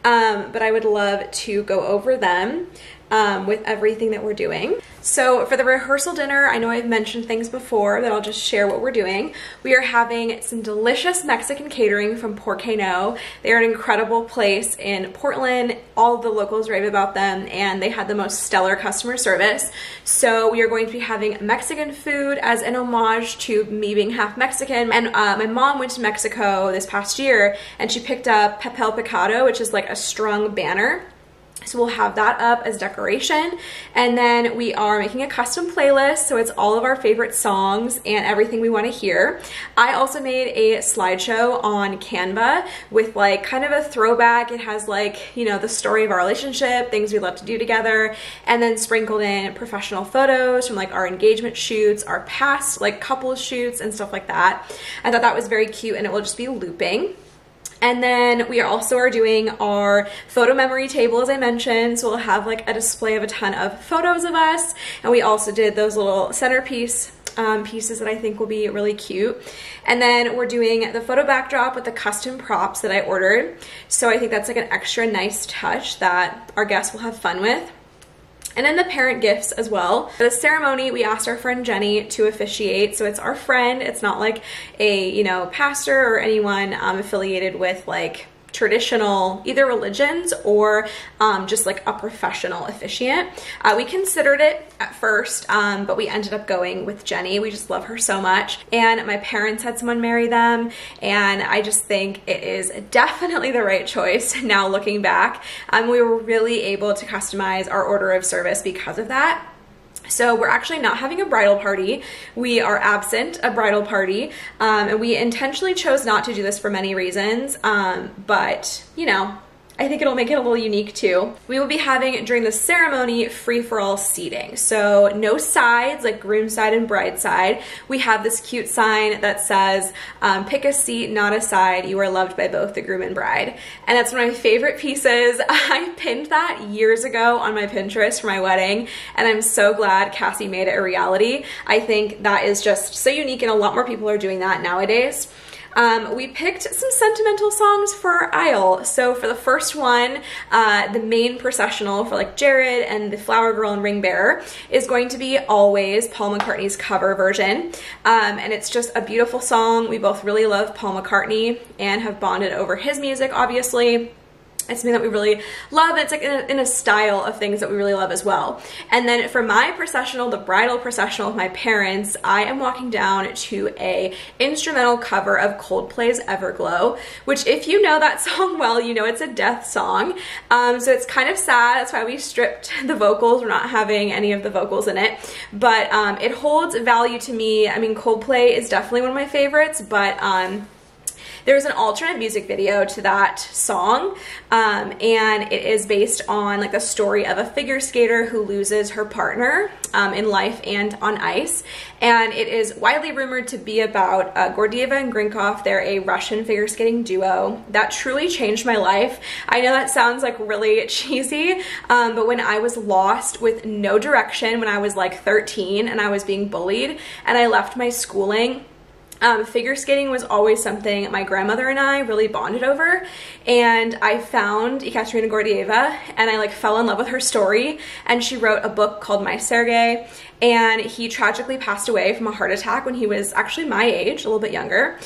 um, but I would love to go over them um, with everything that we're doing. So for the rehearsal dinner, I know I've mentioned things before but I'll just share what we're doing. We are having some delicious Mexican catering from Por Qué No. They're an incredible place in Portland. All the locals rave about them and they had the most stellar customer service. So we are going to be having Mexican food as an homage to me being half Mexican. And uh, my mom went to Mexico this past year and she picked up Papel Picado, which is like a strung banner so we'll have that up as decoration. And then we are making a custom playlist. So it's all of our favorite songs and everything we want to hear. I also made a slideshow on Canva with like kind of a throwback. It has like, you know, the story of our relationship, things we love to do together, and then sprinkled in professional photos from like our engagement shoots, our past like couple shoots and stuff like that. I thought that was very cute and it will just be looping. And then we also are doing our photo memory table, as I mentioned. So we'll have like a display of a ton of photos of us. And we also did those little centerpiece um, pieces that I think will be really cute. And then we're doing the photo backdrop with the custom props that I ordered. So I think that's like an extra nice touch that our guests will have fun with. And then the parent gifts as well. For the ceremony, we asked our friend Jenny to officiate. So it's our friend. It's not like a, you know, pastor or anyone um, affiliated with like traditional either religions or um, just like a professional officiant. Uh, we considered it at first, um, but we ended up going with Jenny. We just love her so much. And my parents had someone marry them, and I just think it is definitely the right choice now looking back. Um, we were really able to customize our order of service because of that. So we're actually not having a bridal party. We are absent a bridal party, um, and we intentionally chose not to do this for many reasons. Um, but you know, I think it'll make it a little unique too. We will be having during the ceremony free-for-all seating. So no sides like groom side and bride side. We have this cute sign that says, um, pick a seat, not a side. You are loved by both the groom and bride. And that's one of my favorite pieces. I pinned that years ago on my Pinterest for my wedding. And I'm so glad Cassie made it a reality. I think that is just so unique and a lot more people are doing that nowadays. Um, we picked some sentimental songs for our aisle. So for the first one, uh, the main processional for like Jared and the Flower Girl and Ring Bearer is going to be Always, Paul McCartney's cover version. Um, and it's just a beautiful song. We both really love Paul McCartney and have bonded over his music, obviously. It's something that we really love. It's like in a, in a, style of things that we really love as well. And then for my processional, the bridal processional of my parents, I am walking down to a instrumental cover of Coldplay's Everglow, which if you know that song well, you know it's a death song. Um, so it's kind of sad. That's why we stripped the vocals. We're not having any of the vocals in it, but um, it holds value to me. I mean, Coldplay is definitely one of my favorites, but um, there's an alternate music video to that song, um, and it is based on like the story of a figure skater who loses her partner um, in life and on ice. And it is widely rumored to be about uh, Gordeeva and Grinkov. They're a Russian figure skating duo that truly changed my life. I know that sounds like really cheesy, um, but when I was lost with no direction when I was like 13 and I was being bullied and I left my schooling Um, figure skating was always something my grandmother and I really bonded over. And I found Ekaterina Gordeeva and I like fell in love with her story. And she wrote a book called My Sergei. And he tragically passed away from a heart attack when he was actually my age, a little bit younger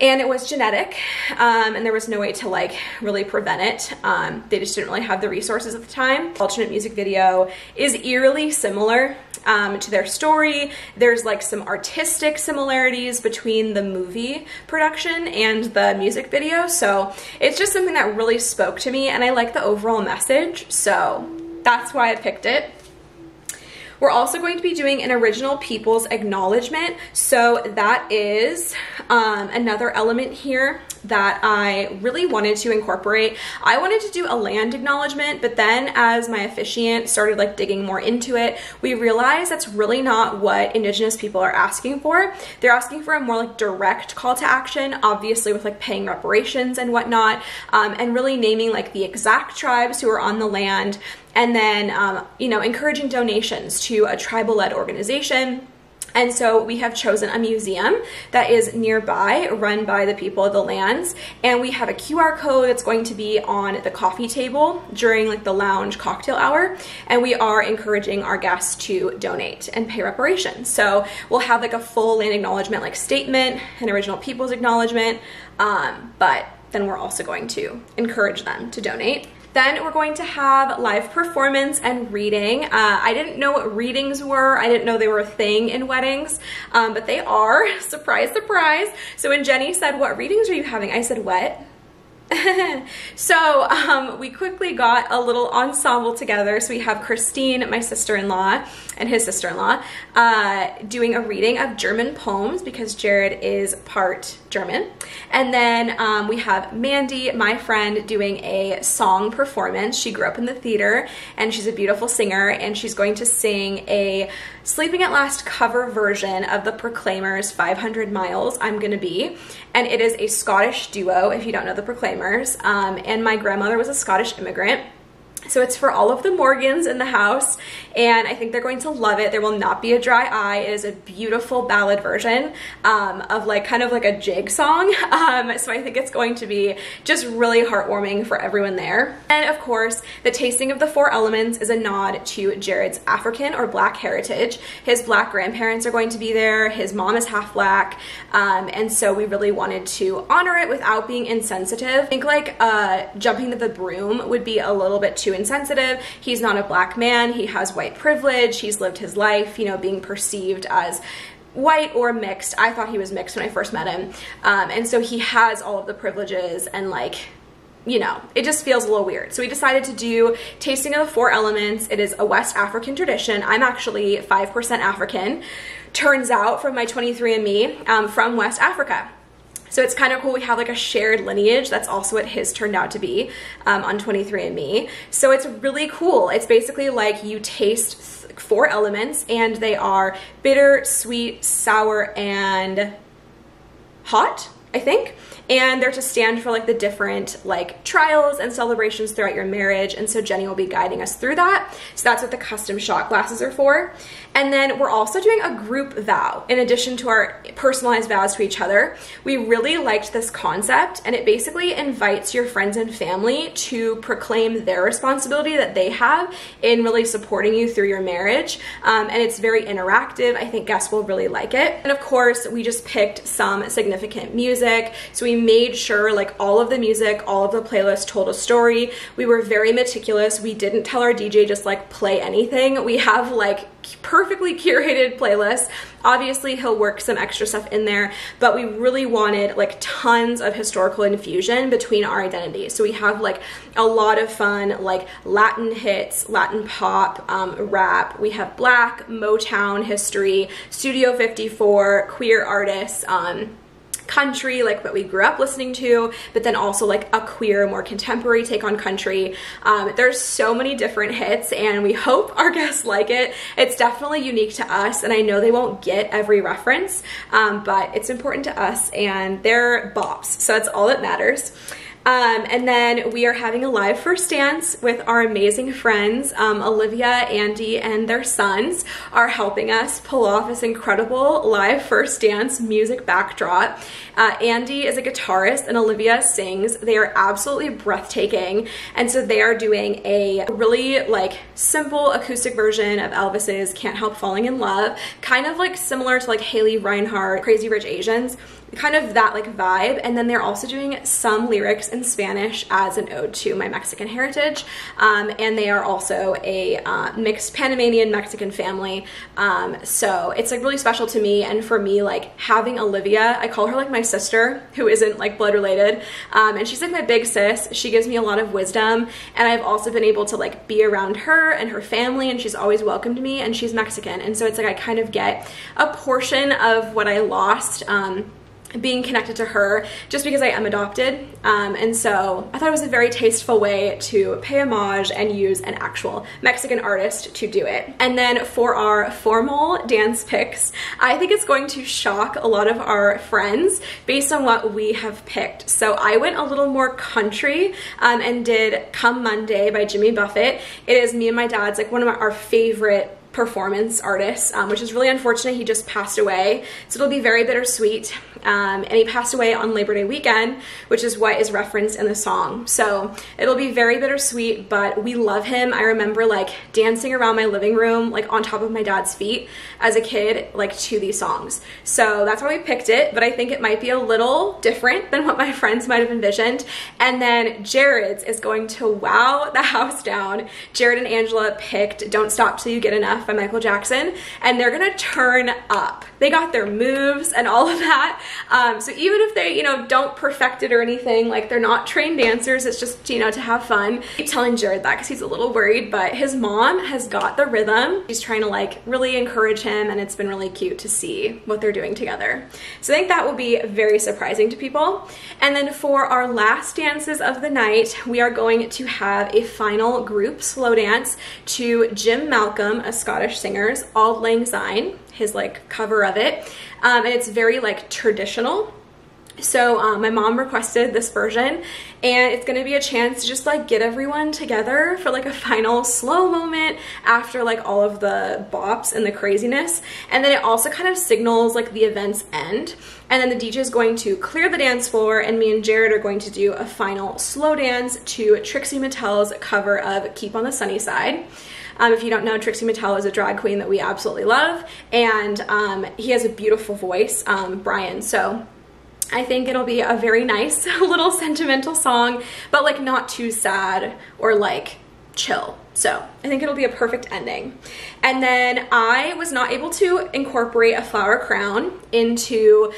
and it was genetic um, and there was no way to like really prevent it. Um, they just didn't really have the resources at the time. Alternate music video is eerily similar um, to their story. There's like some artistic similarities between the movie production and the music video. So it's just something that really spoke to me and i like the overall message. So that's why i picked it we're also going to be doing an original people's acknowledgement. So that is um, another element here that I really wanted to incorporate. I wanted to do a land acknowledgement, but then as my officiant started like digging more into it, we realized that's really not what indigenous people are asking for. They're asking for a more like direct call to action, obviously with like paying reparations and whatnot, um, and really naming like the exact tribes who are on the land and then, um, you know, encouraging donations to a tribal-led organization and so we have chosen a museum that is nearby, run by the people of the lands. And we have a QR code that's going to be on the coffee table during like the lounge cocktail hour. And we are encouraging our guests to donate and pay reparations. So we'll have like a full land acknowledgement like statement, an original people's acknowledgement. Um, but then we're also going to encourage them to donate. Then we're going to have live performance and reading. Uh, I didn't know what readings were. I didn't know they were a thing in weddings, um, but they are. Surprise, surprise. So when Jenny said, what readings are you having? I said, what? So um, we quickly got a little ensemble together. So we have Christine, my sister-in-law, and his sister-in-law, uh, doing a reading of German poems because Jared is part German. And then um, we have Mandy, my friend, doing a song performance. She grew up in the theater and she's a beautiful singer and she's going to sing a Sleeping at Last cover version of the Proclaimers 500 Miles I'm Gonna Be. And it is a Scottish duo, if you don't know the Proclaimers. Um, and my grandmother was a Scottish immigrant. So it's for all of the Morgans in the house and I think they're going to love it. There will not be a dry eye. It is a beautiful ballad version um, of like kind of like a jig song. Um, so I think it's going to be just really heartwarming for everyone there. And of course, the tasting of the four elements is a nod to Jared's African or black heritage. His black grandparents are going to be there. His mom is half black. Um, and so we really wanted to honor it without being insensitive. I think like uh, jumping to the broom would be a little bit too insensitive. He's not a black man. He has white privilege. He's lived his life, you know, being perceived as white or mixed. I thought he was mixed when I first met him. Um, and so he has all of the privileges and like, you know, it just feels a little weird. So we decided to do Tasting of the Four Elements. It is a West African tradition. I'm actually 5% African, turns out from my 23andMe um, from West Africa. So it's kind of cool. We have like a shared lineage. That's also what his turned out to be um, on 23andMe. So it's really cool. It's basically like you taste four elements and they are bitter, sweet, sour, and hot, I think and they're to stand for like the different like trials and celebrations throughout your marriage and so Jenny will be guiding us through that so that's what the custom shot glasses are for and then we're also doing a group vow in addition to our personalized vows to each other we really liked this concept and it basically invites your friends and family to proclaim their responsibility that they have in really supporting you through your marriage um, and it's very interactive I think guests will really like it and of course we just picked some significant music so we made sure like all of the music, all of the playlists told a story. We were very meticulous. We didn't tell our DJ just like play anything. We have like perfectly curated playlist. Obviously he'll work some extra stuff in there, but we really wanted like tons of historical infusion between our identities. So we have like a lot of fun like Latin hits, Latin pop, um, rap. We have black, Motown history, Studio 54, queer artists, um, country, like what we grew up listening to, but then also like a queer, more contemporary take on country. Um, there's so many different hits and we hope our guests like it. It's definitely unique to us and I know they won't get every reference, um, but it's important to us and they're bops. So that's all that matters. Um, and then we are having a live first dance with our amazing friends. Um, Olivia, Andy, and their sons are helping us pull off this incredible live first dance music backdrop. Uh, Andy is a guitarist and Olivia sings. They are absolutely breathtaking. And so they are doing a really like simple acoustic version of Elvis's Can't Help Falling in Love, kind of like similar to like Haley Reinhart, Crazy Rich Asians kind of that like vibe. And then they're also doing some lyrics in Spanish as an ode to my Mexican heritage. Um, and they are also a uh, mixed Panamanian Mexican family. Um, so it's like really special to me and for me like having Olivia I call her like my sister who isn't like blood related. Um, and she's like my big sis. She gives me a lot of wisdom. And I've also been able to like be around her and her family. And she's always welcomed me. And she's Mexican. And so it's like I kind of get a portion of what I lost um, being connected to her just because I am adopted. Um, and so I thought it was a very tasteful way to pay homage and use an actual Mexican artist to do it. And then for our formal dance picks, I think it's going to shock a lot of our friends based on what we have picked. So I went a little more country um, and did Come Monday by Jimmy Buffett. It is me and my dad's like one of my, our favorite performance artist, um, which is really unfortunate. He just passed away. So it'll be very bittersweet. Um, and he passed away on Labor Day weekend, which is what is referenced in the song. So it'll be very bittersweet, but we love him. I remember like dancing around my living room, like on top of my dad's feet as a kid, like to these songs. So that's why we picked it, but I think it might be a little different than what my friends might have envisioned. And then Jared's is going to wow the house down. Jared and Angela picked Don't Stop Till You Get Enough by Michael Jackson, and they're gonna turn up. They got their moves and all of that. Um, so even if they, you know, don't perfect it or anything, like they're not trained dancers, it's just, you know, to have fun. I keep telling Jared that because he's a little worried, but his mom has got the rhythm. She's trying to like really encourage him and it's been really cute to see what they're doing together. So I think that will be very surprising to people. And then for our last dances of the night, we are going to have a final group slow dance to Jim Malcolm, a Scottish singer's Auld Lang Syne his like cover of it. Um, and it's very like traditional. So um, my mom requested this version and it's gonna be a chance to just like get everyone together for like a final slow moment after like all of the bops and the craziness. And then it also kind of signals like the event's end. And then the DJ is going to clear the dance floor and me and Jared are going to do a final slow dance to Trixie Mattel's cover of Keep on the Sunny Side. Um, if you don't know, Trixie Mattel is a drag queen that we absolutely love, and um, he has a beautiful voice, um, Brian. So I think it'll be a very nice little sentimental song, but like not too sad or like chill. So I think it'll be a perfect ending. And then I was not able to incorporate a flower crown into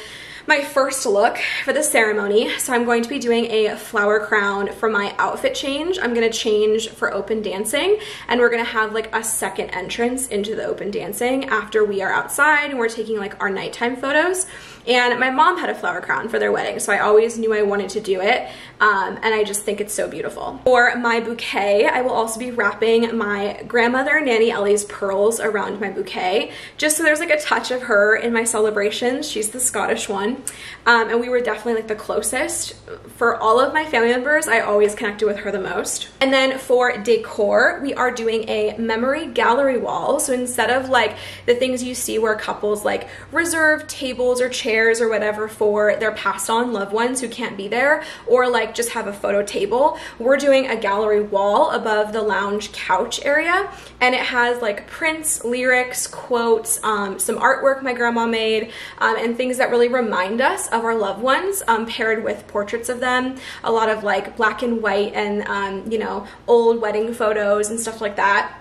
my first look for the ceremony. So I'm going to be doing a flower crown for my outfit change. I'm gonna change for open dancing and we're gonna have like a second entrance into the open dancing after we are outside and we're taking like our nighttime photos. And my mom had a flower crown for their wedding, so I always knew I wanted to do it. Um, and I just think it's so beautiful. For my bouquet, I will also be wrapping my grandmother, Nanny Ellie's pearls around my bouquet, just so there's like a touch of her in my celebrations. She's the Scottish one. Um, and we were definitely like the closest. For all of my family members, I always connected with her the most. And then for decor, we are doing a memory gallery wall. So instead of like the things you see where couples like reserve tables or chairs or whatever for their passed on loved ones who can't be there or like just have a photo table. We're doing a gallery wall above the lounge couch area and it has like prints, lyrics, quotes, um, some artwork my grandma made um, and things that really remind us of our loved ones um, paired with portraits of them. A lot of like black and white and um, you know old wedding photos and stuff like that.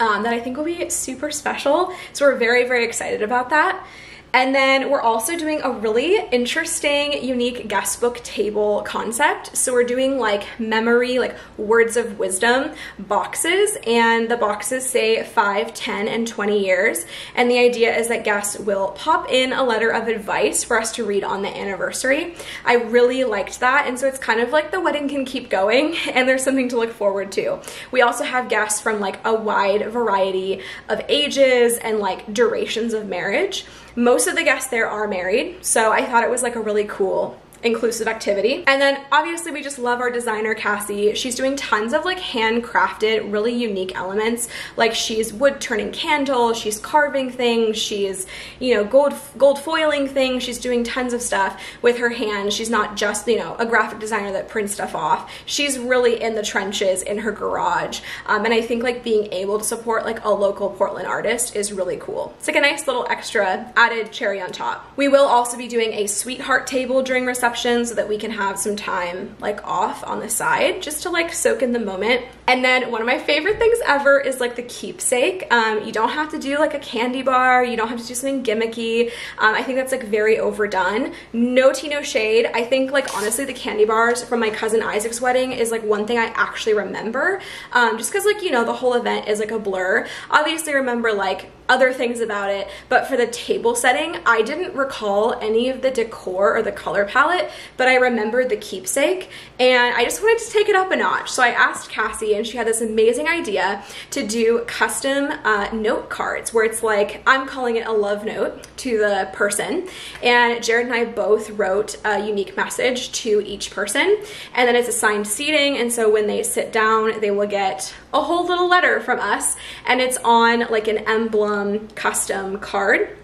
Um, that I think will be super special. So we're very, very excited about that. And then we're also doing a really interesting, unique guest book table concept. So we're doing like memory, like words of wisdom boxes, and the boxes say 5, 10, and 20 years. And the idea is that guests will pop in a letter of advice for us to read on the anniversary. I really liked that, and so it's kind of like the wedding can keep going, and there's something to look forward to. We also have guests from like a wide variety of ages and like durations of marriage. Most of the guests there are married, so I thought it was like a really cool inclusive activity. And then obviously we just love our designer Cassie. She's doing tons of like handcrafted, really unique elements. Like she's wood turning candles, she's carving things, she's, you know, gold gold foiling things. She's doing tons of stuff with her hands. She's not just, you know, a graphic designer that prints stuff off. She's really in the trenches in her garage. Um, and I think like being able to support like a local Portland artist is really cool. It's like a nice little extra added cherry on top. We will also be doing a sweetheart table during reception so that we can have some time like off on the side just to like soak in the moment. And then one of my favorite things ever is like the keepsake. Um, you don't have to do like a candy bar. You don't have to do something gimmicky. Um, I think that's like very overdone. No tea, no shade. I think like honestly the candy bars from my cousin Isaac's wedding is like one thing I actually remember. Um, just cause like, you know, the whole event is like a blur. Obviously remember like other things about it, but for the table setting, I didn't recall any of the decor or the color palette, but I remembered the keepsake and I just wanted to take it up a notch. So I asked Cassie and she had this amazing idea to do custom uh, note cards where it's like, I'm calling it a love note to the person. And Jared and I both wrote a unique message to each person and then it's assigned seating. And so when they sit down, they will get a whole little letter from us and it's on like an emblem custom card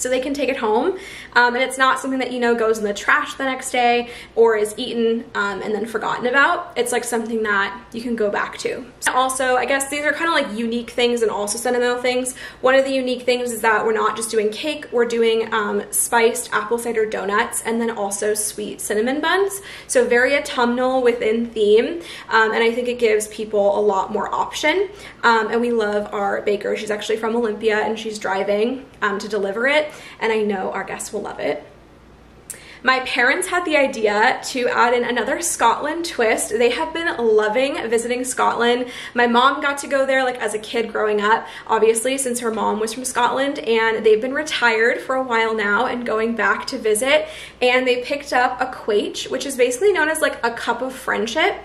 so they can take it home. Um, and it's not something that, you know, goes in the trash the next day or is eaten um, and then forgotten about. It's like something that you can go back to. Also, I guess these are kind of like unique things and also sentimental things. One of the unique things is that we're not just doing cake, we're doing um, spiced apple cider donuts and then also sweet cinnamon buns. So very autumnal within theme. Um, and I think it gives people a lot more option. Um, and we love our baker. She's actually from Olympia and she's driving um, to deliver it. And I know our guests will love it. My parents had the idea to add in another Scotland twist. They have been loving visiting Scotland. My mom got to go there like as a kid growing up, obviously since her mom was from Scotland and they've been retired for a while now and going back to visit and they picked up a quaich, which is basically known as like a cup of friendship.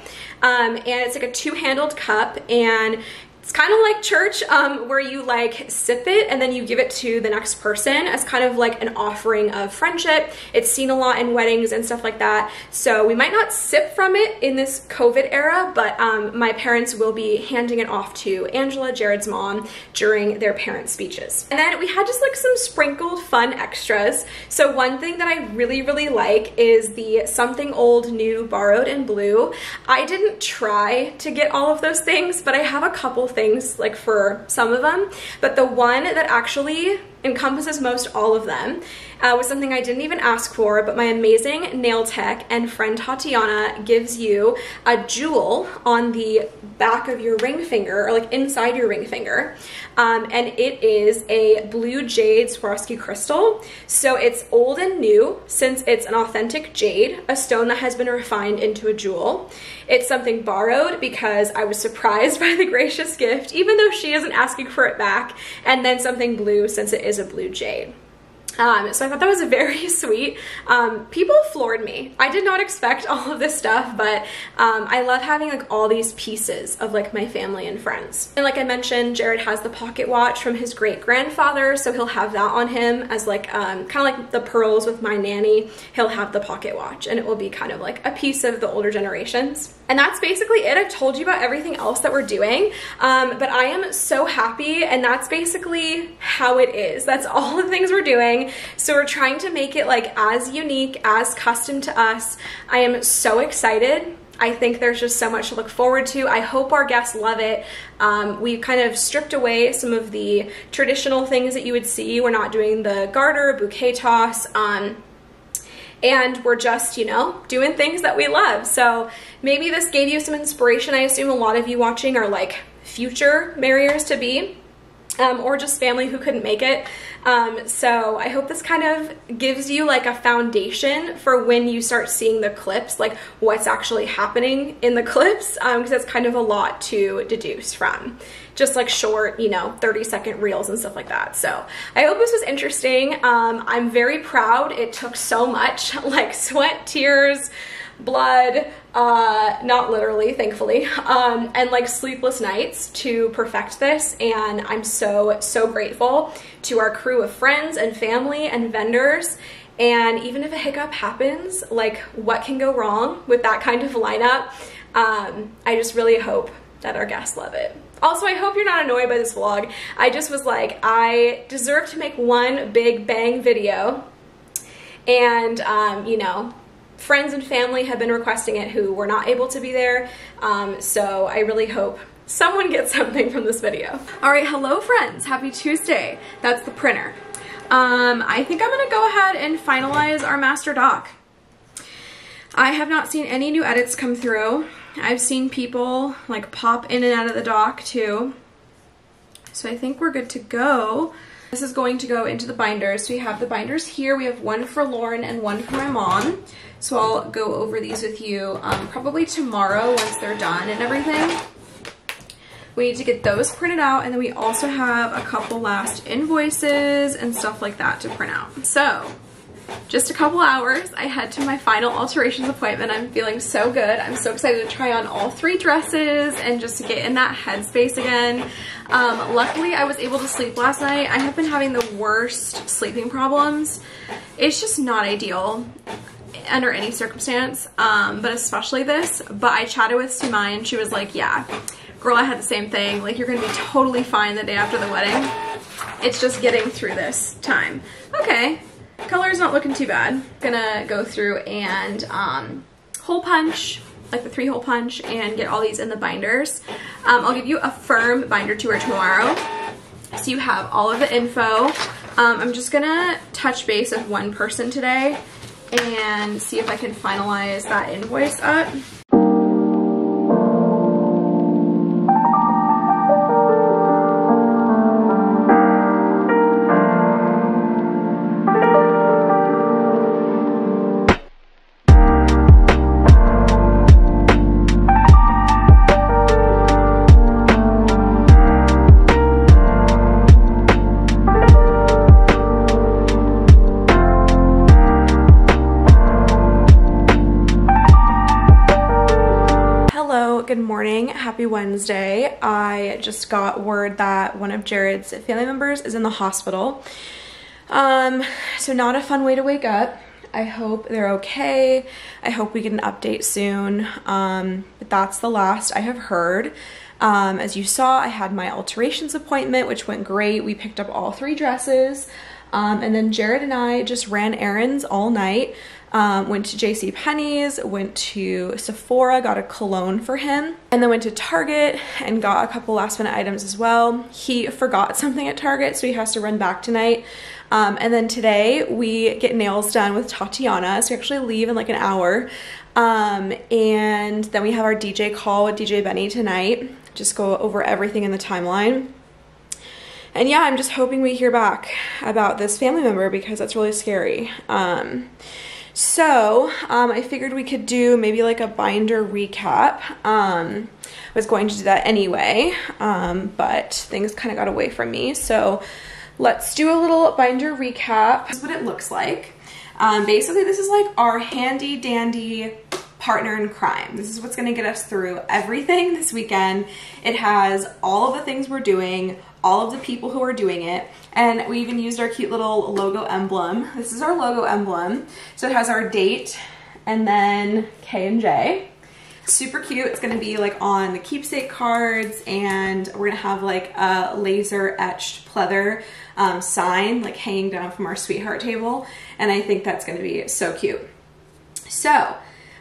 Um, and it's like a two-handled cup and it's kind of like church um, where you like sip it and then you give it to the next person as kind of like an offering of friendship. It's seen a lot in weddings and stuff like that. So we might not sip from it in this COVID era, but um, my parents will be handing it off to Angela, Jared's mom, during their parent speeches. And then we had just like some sprinkled fun extras. So one thing that I really, really like is the something old, new, borrowed, and blue. I didn't try to get all of those things, but I have a couple things like for some of them, but the one that actually encompasses most all of them uh, was something I didn't even ask for, but my amazing nail tech and friend Tatiana gives you a jewel on the back of your ring finger or like inside your ring finger. Um, and it is a blue jade Swarovski crystal. So it's old and new since it's an authentic jade, a stone that has been refined into a jewel. It's something borrowed because I was surprised by the gracious gift, even though she isn't asking for it back, and then something blue since it is a blue jade. Um, so I thought that was very sweet. Um, people floored me. I did not expect all of this stuff, but um, I love having like all these pieces of like my family and friends. And like I mentioned, Jared has the pocket watch from his great grandfather, so he'll have that on him as like um, kind of like the pearls with my nanny. He'll have the pocket watch, and it will be kind of like a piece of the older generations. And that's basically it. I've told you about everything else that we're doing, um, but I am so happy, and that's basically how it is. That's all the things we're doing. So we're trying to make it like as unique, as custom to us. I am so excited. I think there's just so much to look forward to. I hope our guests love it. Um, we've kind of stripped away some of the traditional things that you would see. We're not doing the garter, bouquet toss, um, and we're just, you know, doing things that we love. So maybe this gave you some inspiration. I assume a lot of you watching are like future marriers to be um, or just family who couldn't make it. Um, so I hope this kind of gives you like a foundation for when you start seeing the clips, like what's actually happening in the clips, because um, that's kind of a lot to deduce from just like short, you know, 30 second reels and stuff like that. So I hope this was interesting. Um, I'm very proud. It took so much like sweat, tears, blood, uh, not literally, thankfully, um, and like sleepless nights to perfect this. And I'm so, so grateful to our crew of friends and family and vendors And even if a hiccup happens, like what can go wrong with that kind of lineup? Um, I just really hope that our guests love it. Also, I hope you're not annoyed by this vlog. I just was like, I deserve to make one big bang video. And, um, you know, friends and family have been requesting it who were not able to be there. Um, so I really hope someone gets something from this video. All right, hello friends, happy Tuesday. That's the printer. Um, I think I'm gonna go ahead and finalize our master doc. I have not seen any new edits come through. I've seen people like pop in and out of the doc too. So I think we're good to go. This is going to go into the binders. We have the binders here. We have one for Lauren and one for my mom. So I'll go over these with you um, probably tomorrow once they're done and everything. We need to get those printed out and then we also have a couple last invoices and stuff like that to print out. So just a couple hours, I head to my final alterations appointment. I'm feeling so good. I'm so excited to try on all three dresses and just to get in that headspace again. Um, luckily, I was able to sleep last night. I have been having the worst sleeping problems. It's just not ideal under any circumstance, um, but especially this. But I chatted with Sumai and she was like, yeah, girl, I had the same thing. Like, you're going to be totally fine the day after the wedding. It's just getting through this time. Okay, color's not looking too bad. Gonna go through and um, hole punch, like the three hole punch, and get all these in the binders. Um, I'll give you a firm binder tour tomorrow. So you have all of the info. Um, I'm just gonna touch base with one person today and see if I can finalize that invoice up. Wednesday. I just got word that one of Jared's family members is in the hospital. Um, so not a fun way to wake up. I hope they're okay. I hope we get an update soon. Um, but that's the last I have heard. Um, as you saw, I had my alterations appointment, which went great. We picked up all three dresses. Um, and then Jared and I just ran errands all night. Um, went to J.C. Penney's, went to Sephora, got a cologne for him, and then went to Target and got a couple last minute items as well. He forgot something at Target, so he has to run back tonight. Um, and then today we get nails done with Tatiana, so we actually leave in like an hour. Um, and then we have our DJ call with DJ Benny tonight. Just go over everything in the timeline. And yeah, I'm just hoping we hear back about this family member because that's really scary. Um, so um, I figured we could do maybe like a binder recap. Um, I was going to do that anyway, um, but things kind of got away from me. So let's do a little binder recap. This is what it looks like. Um, basically, this is like our handy dandy partner in crime. This is what's gonna get us through everything this weekend. It has all of the things we're doing, all of the people who are doing it, and we even used our cute little logo emblem. This is our logo emblem. So it has our date and then K and J. Super cute. It's gonna be like on the keepsake cards and we're gonna have like a laser etched pleather um, sign like hanging down from our sweetheart table. And I think that's gonna be so cute. So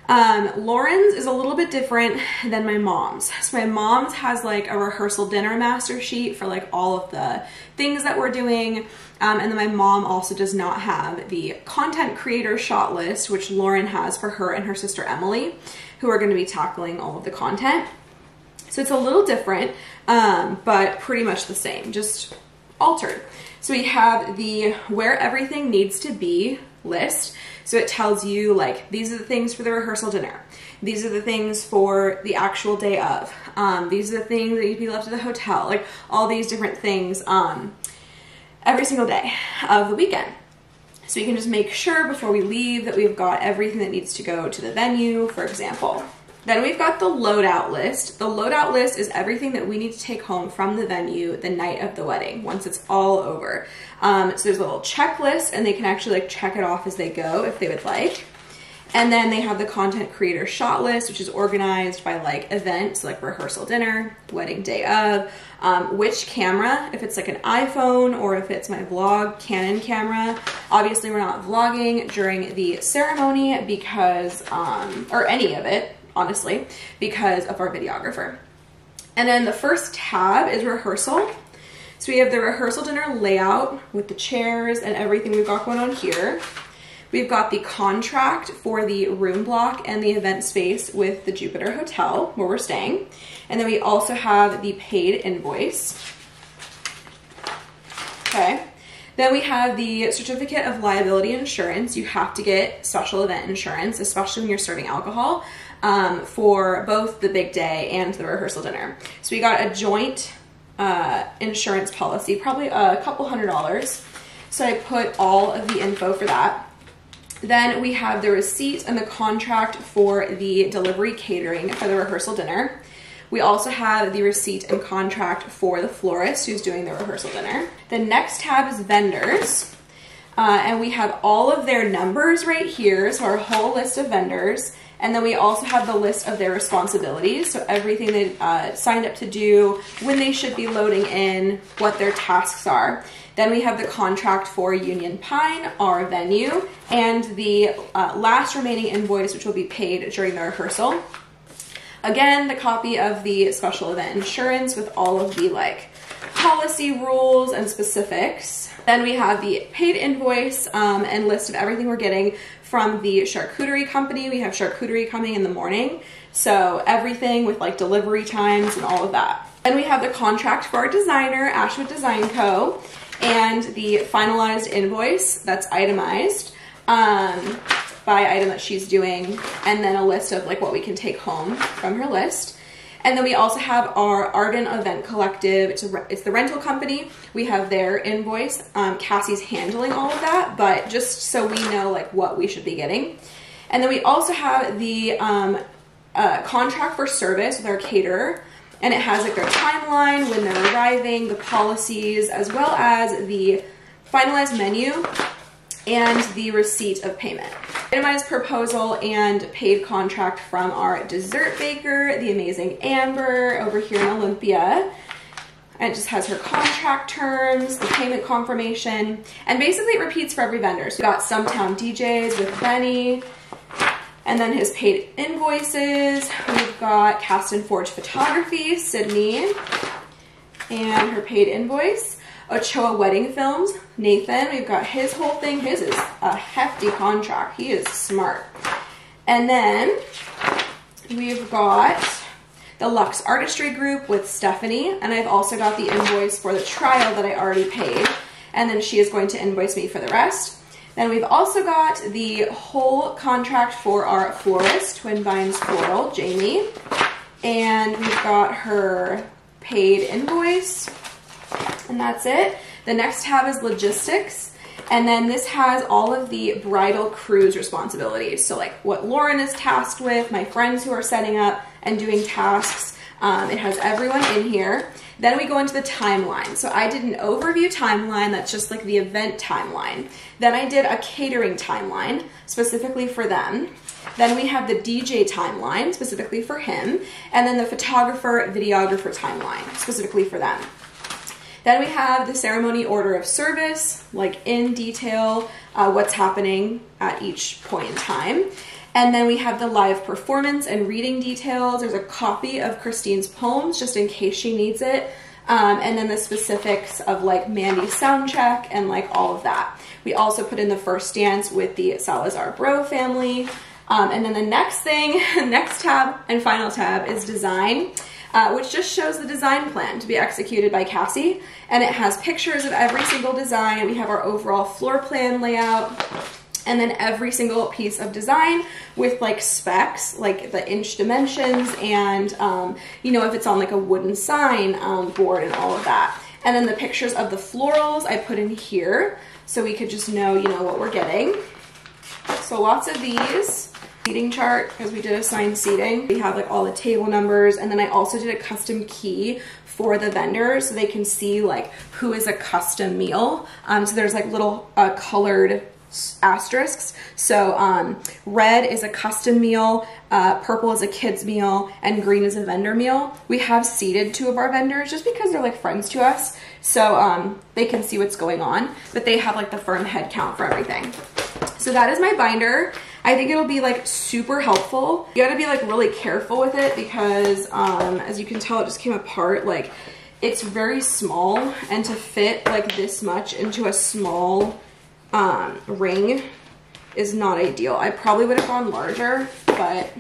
um, Lauren's is a little bit different than my mom's. So my mom's has like a rehearsal dinner master sheet for like all of the things that we're doing. Um, and then my mom also does not have the content creator shot list, which Lauren has for her and her sister Emily, who are gonna be tackling all of the content. So it's a little different, um, but pretty much the same, just altered. So we have the where everything needs to be list. So it tells you like, these are the things for the rehearsal dinner. These are the things for the actual day of. Um, these are the things that you'd be left at the hotel. Like all these different things um, every single day of the weekend. So we can just make sure before we leave that we've got everything that needs to go to the venue, for example. Then we've got the loadout list. The loadout list is everything that we need to take home from the venue the night of the wedding, once it's all over. Um, so there's a little checklist and they can actually like check it off as they go if they would like. And then they have the content creator shot list, which is organized by like events, like rehearsal dinner, wedding day of, um, which camera, if it's like an iPhone or if it's my vlog Canon camera. Obviously, we're not vlogging during the ceremony because, um, or any of it, honestly, because of our videographer. And then the first tab is rehearsal. So we have the rehearsal dinner layout with the chairs and everything we've got going on here. We've got the contract for the room block and the event space with the Jupiter Hotel where we're staying. And then we also have the paid invoice. Okay. Then we have the certificate of liability insurance. You have to get special event insurance, especially when you're serving alcohol, um, for both the big day and the rehearsal dinner. So we got a joint uh, insurance policy, probably a couple hundred dollars. So I put all of the info for that. Then we have the receipt and the contract for the delivery catering for the rehearsal dinner. We also have the receipt and contract for the florist who's doing the rehearsal dinner. The next tab is vendors. Uh, and we have all of their numbers right here, so our whole list of vendors. And then we also have the list of their responsibilities, so everything they uh, signed up to do, when they should be loading in, what their tasks are. Then we have the contract for Union Pine, our venue, and the uh, last remaining invoice, which will be paid during the rehearsal. Again, the copy of the special event insurance with all of the like policy rules and specifics. Then we have the paid invoice um, and list of everything we're getting from the charcuterie company. We have charcuterie coming in the morning. So everything with like delivery times and all of that. Then we have the contract for our designer, Ashwood Design Co and the finalized invoice that's itemized um, by item that she's doing, and then a list of like what we can take home from her list. And then we also have our Arden Event Collective. It's, a, it's the rental company. We have their invoice. Um, Cassie's handling all of that, but just so we know like what we should be getting. And then we also have the um, uh, contract for service with our caterer and it has like their timeline, when they're arriving, the policies, as well as the finalized menu and the receipt of payment. Itemized proposal and paid contract from our dessert baker, the amazing Amber over here in Olympia. And it just has her contract terms, the payment confirmation, and basically it repeats for every vendor. So we got Stumptown DJs with Benny, and then his paid invoices, we've got Cast and Forge Photography, Sydney, and her paid invoice. Ochoa Wedding Films, Nathan, we've got his whole thing. His is a hefty contract. He is smart. And then we've got the Lux Artistry Group with Stephanie, and I've also got the invoice for the trial that I already paid. And then she is going to invoice me for the rest. Then we've also got the whole contract for our florist, Twin Vines Floral, Jamie. And we've got her paid invoice. And that's it. The next tab is logistics. And then this has all of the bridal cruise responsibilities. So like what Lauren is tasked with, my friends who are setting up and doing tasks. Um, it has everyone in here. Then we go into the timeline. So I did an overview timeline that's just like the event timeline. Then I did a catering timeline specifically for them. Then we have the DJ timeline specifically for him. And then the photographer, videographer timeline specifically for them. Then we have the ceremony order of service, like in detail, uh, what's happening at each point in time. And then we have the live performance and reading details. There's a copy of Christine's poems just in case she needs it. Um, and then the specifics of like Mandy's sound check and like all of that. We also put in the first dance with the Salazar Bro family. Um, and then the next thing, next tab and final tab is design. Uh, which just shows the design plan to be executed by Cassie. And it has pictures of every single design. We have our overall floor plan layout and then every single piece of design with like specs, like the inch dimensions and, um, you know, if it's on like a wooden sign um, board and all of that. And then the pictures of the florals I put in here so we could just know, you know, what we're getting. So lots of these. Seating chart because we did assign seating. We have like all the table numbers and then I also did a custom key for the vendors so they can see like who is a custom meal. Um, so there's like little uh, colored asterisks. So um, red is a custom meal, uh, purple is a kid's meal, and green is a vendor meal. We have seated two of our vendors just because they're like friends to us. So um, they can see what's going on, but they have like the firm head count for everything. So that is my binder. I think it'll be like super helpful. You gotta be like really careful with it because um, as you can tell, it just came apart. Like it's very small and to fit like this much into a small um, ring is not ideal. I probably would have gone larger, but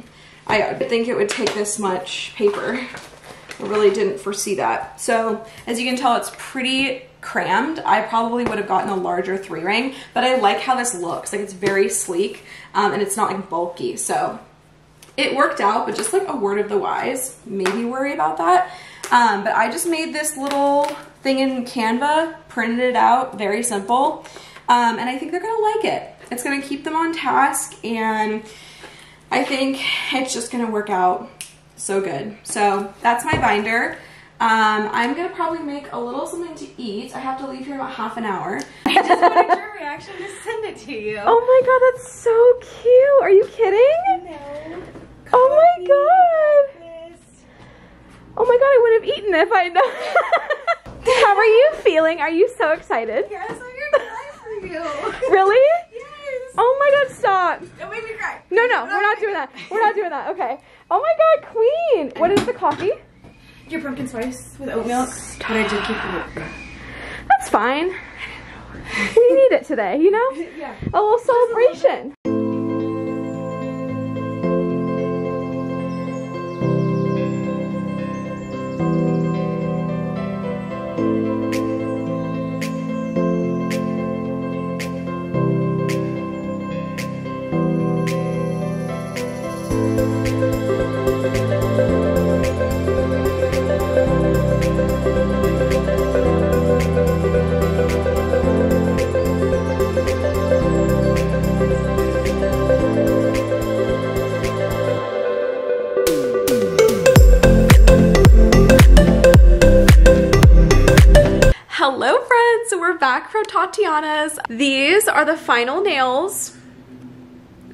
I think it would take this much paper. I really didn't foresee that. So as you can tell, it's pretty crammed. I probably would have gotten a larger three ring, but I like how this looks. Like it's very sleek um, and it's not like bulky. So it worked out, but just like a word of the wise, maybe worry about that. Um, but I just made this little thing in Canva, printed it out, very simple. Um, and I think they're gonna like it. It's gonna keep them on task and I think it's just gonna work out so good. So that's my binder. Um, I'm gonna probably make a little something to eat. I have to leave here about half an hour. I just wanted your reaction to send it to you. Oh my god, that's so cute. Are you kidding? No. Oh my god. Oh my god, I would have eaten if I know. How are you feeling? Are you so excited? Yes, I'm gonna for you. Really? Yes. Oh my god, stop. Don't make me cry. No, no, we're not doing that. We're not doing that. Okay. Oh my god, queen. What is the coffee? Your pumpkin spice with oat milk. But I did keep the cream. That's fine. We need it today, you know? Yeah. A little celebration. Tatiana's. These are the final nails.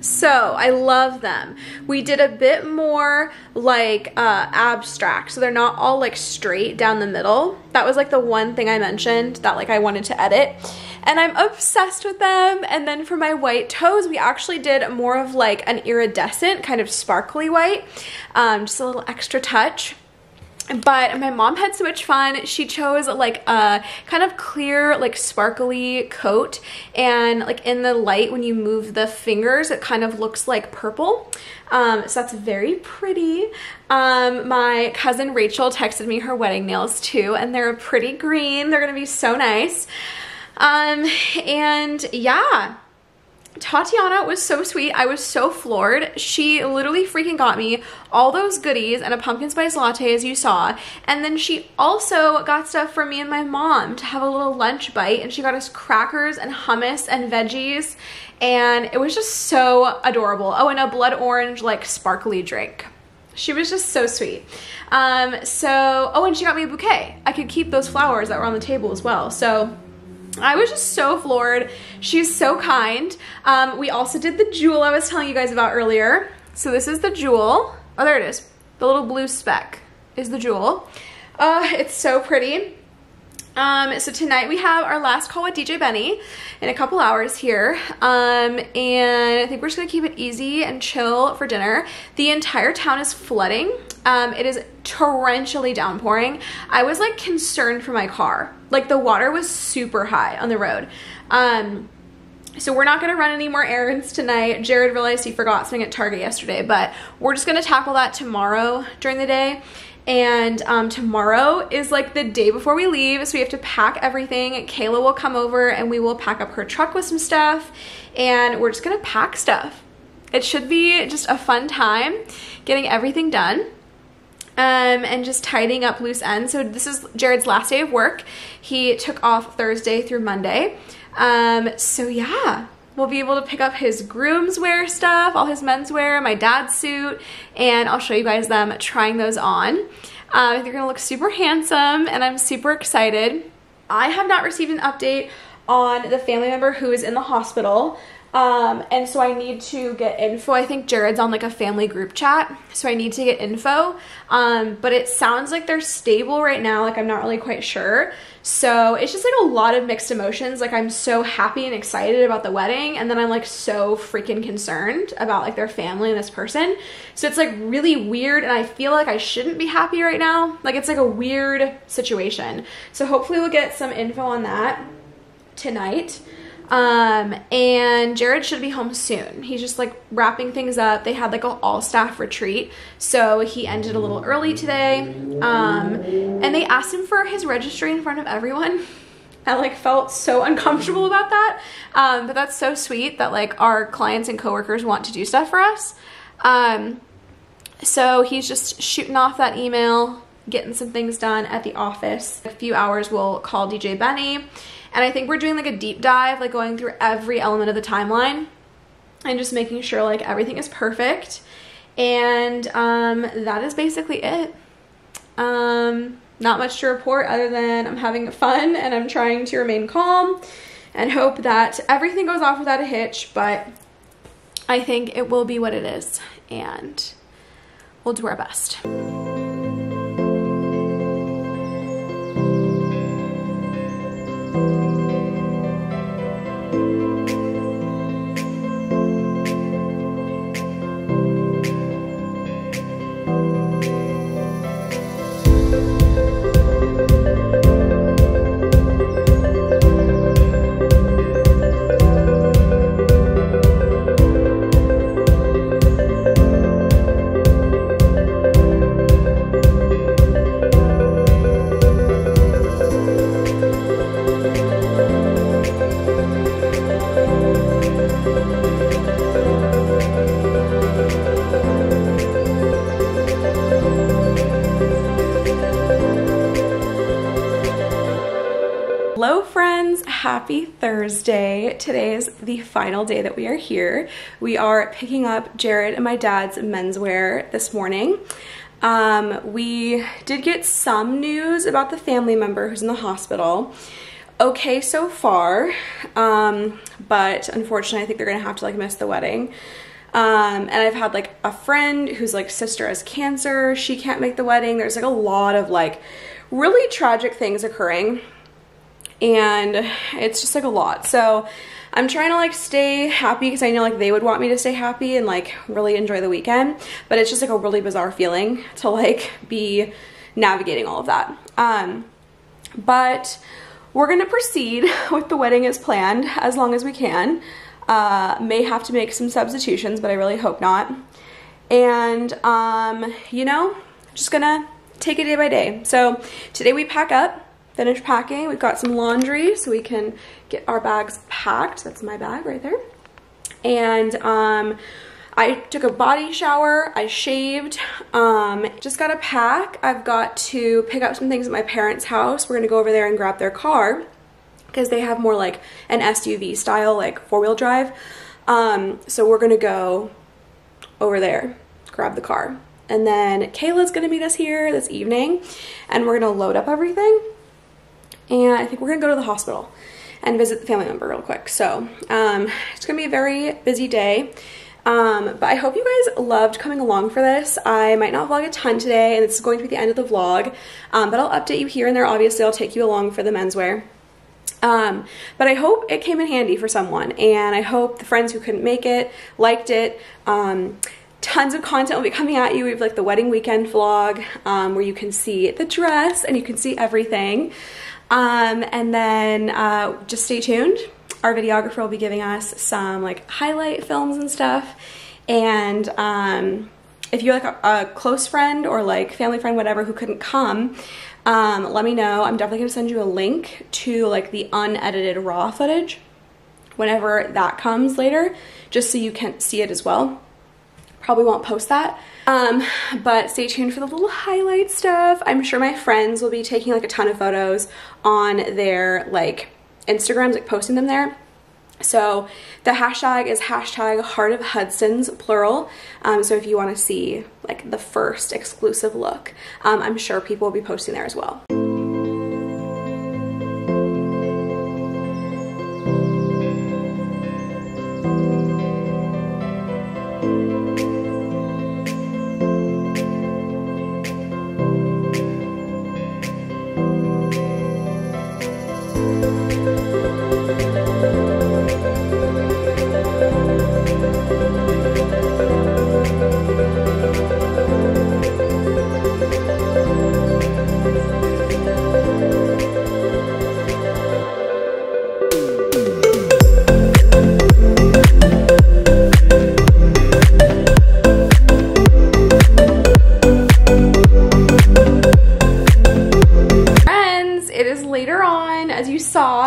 So I love them. We did a bit more like uh, abstract. So they're not all like straight down the middle. That was like the one thing I mentioned that like I wanted to edit. And I'm obsessed with them. And then for my white toes, we actually did more of like an iridescent kind of sparkly white. Um, just a little extra touch but my mom had so much fun. She chose like a kind of clear, like sparkly coat. And like in the light, when you move the fingers, it kind of looks like purple. Um, so that's very pretty. Um, my cousin Rachel texted me her wedding nails too, and they're a pretty green. They're gonna be so nice. Um, and yeah, Tatiana was so sweet. I was so floored. She literally freaking got me all those goodies and a pumpkin spice latte as you saw. And then she also got stuff for me and my mom to have a little lunch bite. And she got us crackers and hummus and veggies. And it was just so adorable. Oh, and a blood orange like sparkly drink. She was just so sweet. Um, so, oh, and she got me a bouquet. I could keep those flowers that were on the table as well. So I was just so floored. She's so kind. Um, we also did the jewel I was telling you guys about earlier. So this is the jewel. Oh, there it is. The little blue speck is the jewel. Uh, it's so pretty. Um, so tonight we have our last call with DJ Benny in a couple hours here. Um, and I think we're just gonna keep it easy and chill for dinner. The entire town is flooding. Um, it is torrentially downpouring. I was like concerned for my car. Like the water was super high on the road. Um, so we're not gonna run any more errands tonight. Jared realized he forgot something at Target yesterday, but we're just gonna tackle that tomorrow during the day. And um, tomorrow is like the day before we leave, so we have to pack everything. Kayla will come over and we will pack up her truck with some stuff, and we're just gonna pack stuff. It should be just a fun time getting everything done. Um, and just tidying up loose ends. So this is Jared's last day of work. He took off Thursday through Monday. Um, so yeah, we'll be able to pick up his groom's wear stuff, all his menswear, my dad's suit, and I'll show you guys them trying those on. Um, they're gonna look super handsome and I'm super excited. I have not received an update on the family member who is in the hospital. Um, and so I need to get info. I think Jared's on like a family group chat, so I need to get info. Um, but it sounds like they're stable right now. Like I'm not really quite sure. So it's just like a lot of mixed emotions. Like I'm so happy and excited about the wedding, and then I'm like so freaking concerned about like their family and this person. So it's like really weird, and I feel like I shouldn't be happy right now. Like it's like a weird situation. So hopefully we'll get some info on that tonight. Um, and Jared should be home soon. He's just like wrapping things up. They had like an all staff retreat, so he ended a little early today. Um, and they asked him for his registry in front of everyone. I like felt so uncomfortable about that. Um, but that's so sweet that like our clients and coworkers want to do stuff for us. Um, so he's just shooting off that email, getting some things done at the office. A few hours we'll call DJ Benny and I think we're doing like a deep dive, like going through every element of the timeline and just making sure like everything is perfect. And um, that is basically it. Um, not much to report other than I'm having fun and I'm trying to remain calm and hope that everything goes off without a hitch, but I think it will be what it is and we'll do our best. Happy Thursday. Today is the final day that we are here. We are picking up Jared and my dad's menswear this morning. Um, we did get some news about the family member who's in the hospital. Okay so far, um, but unfortunately I think they're gonna have to like miss the wedding. Um, and I've had like a friend whose like sister has cancer. She can't make the wedding. There's like a lot of like really tragic things occurring and it's just like a lot. So I'm trying to like stay happy because I know like they would want me to stay happy and like really enjoy the weekend, but it's just like a really bizarre feeling to like be navigating all of that. Um, but we're gonna proceed with the wedding as planned as long as we can. Uh, may have to make some substitutions, but I really hope not. And, um, you know, just gonna take it day by day. So today we pack up finished packing. We've got some laundry so we can get our bags packed. That's my bag right there. And um, I took a body shower, I shaved, um, just got a pack. I've got to pick up some things at my parents' house. We're gonna go over there and grab their car because they have more like an SUV style, like four wheel drive. Um, so we're gonna go over there, grab the car. And then Kayla's gonna meet us here this evening and we're gonna load up everything and I think we're gonna go to the hospital and visit the family member real quick. So um, it's gonna be a very busy day. Um, but I hope you guys loved coming along for this. I might not vlog a ton today, and this is going to be the end of the vlog, um, but I'll update you here and there. Obviously, I'll take you along for the menswear. Um, but I hope it came in handy for someone, and I hope the friends who couldn't make it liked it. Um, tons of content will be coming at you. We have like the wedding weekend vlog um, where you can see the dress and you can see everything. Um, and then uh, just stay tuned. Our videographer will be giving us some like highlight films and stuff. And um, if you're like a, a, close friend or like family friend, whatever, who couldn't come, um, let me know. I'm definitely gonna send you a link to like the unedited raw footage whenever that comes later, just so you can see it as well. Probably won't post that. Um, but stay tuned for the little highlight stuff. I'm sure my friends will be taking like a ton of photos on their like Instagrams, like posting them there. So the hashtag is hashtag Heart of Hudson's plural. Um, so if you want to see like the first exclusive look, um, I'm sure people will be posting there as well.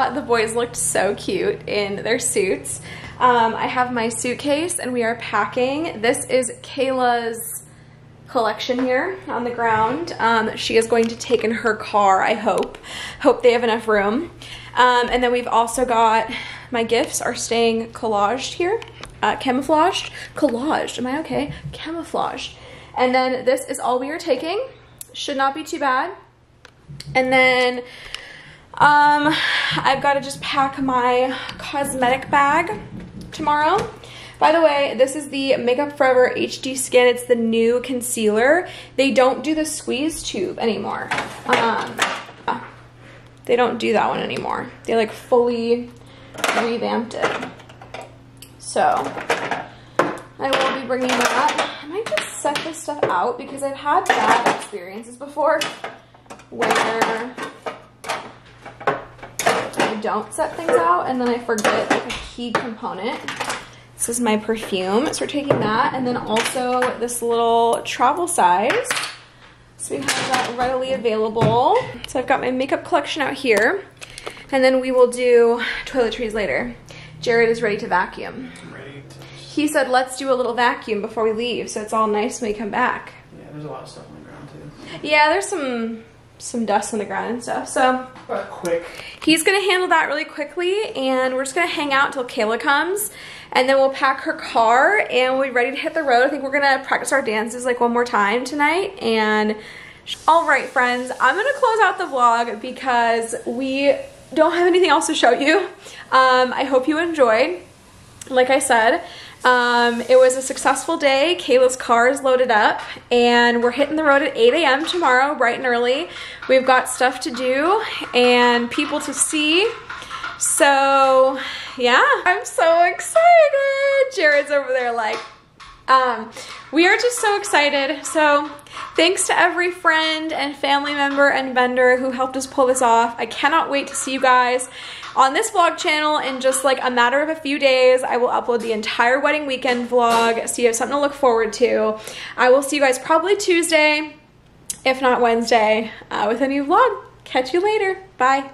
Saw, the boys looked so cute in their suits. Um, I have my suitcase and we are packing. This is Kayla's collection here on the ground. Um, she is going to take in her car, I hope. Hope they have enough room. Um, and then we've also got my gifts are staying collaged here. Uh, camouflaged? Collaged, am I okay? Camouflaged. And then this is all we are taking. Should not be too bad. And then um, I've got to just pack my cosmetic bag tomorrow. By the way, this is the Makeup Forever HD Skin. It's the new concealer. They don't do the squeeze tube anymore. Um, they don't do that one anymore. They like fully revamped it. So I will be bringing that. I might just set this stuff out because I've had bad experiences before where don't set things out and then I forget like a key component. This is my perfume, so we're taking that, and then also this little travel size. So we have that readily available. So I've got my makeup collection out here, and then we will do toiletries later. Jared is ready to vacuum. Ready to, He said, let's do a little vacuum before we leave, so it's all nice when we come back. yeah, there's a lot of stuff on the ground too. Yeah, there's some some dust on the ground and stuff. So But quick. he's gonna handle that really quickly, and we're just gonna hang out until Kayla comes, and then we'll pack her car, and we'll be ready to hit the road. I think we're gonna practice our dances like one more time tonight, and all right, friends, I'm gonna close out the vlog because we don't have anything else to show you. Um, I hope you enjoyed. Like I said, um, it was a successful day. Kayla's car is loaded up and we're hitting the road at 8 a.m. tomorrow, bright and early. We've got stuff to do and people to see. So yeah, I'm so excited. Jared's over there like, um, we are just so excited. So thanks to every friend and family member and vendor who helped us pull this off. I cannot wait to see you guys on this vlog channel in just like a matter of a few days. I will upload the entire wedding weekend vlog so you have something to look forward to. I will see you guys probably Tuesday, if not Wednesday, uh, with a new vlog. Catch you later. Bye.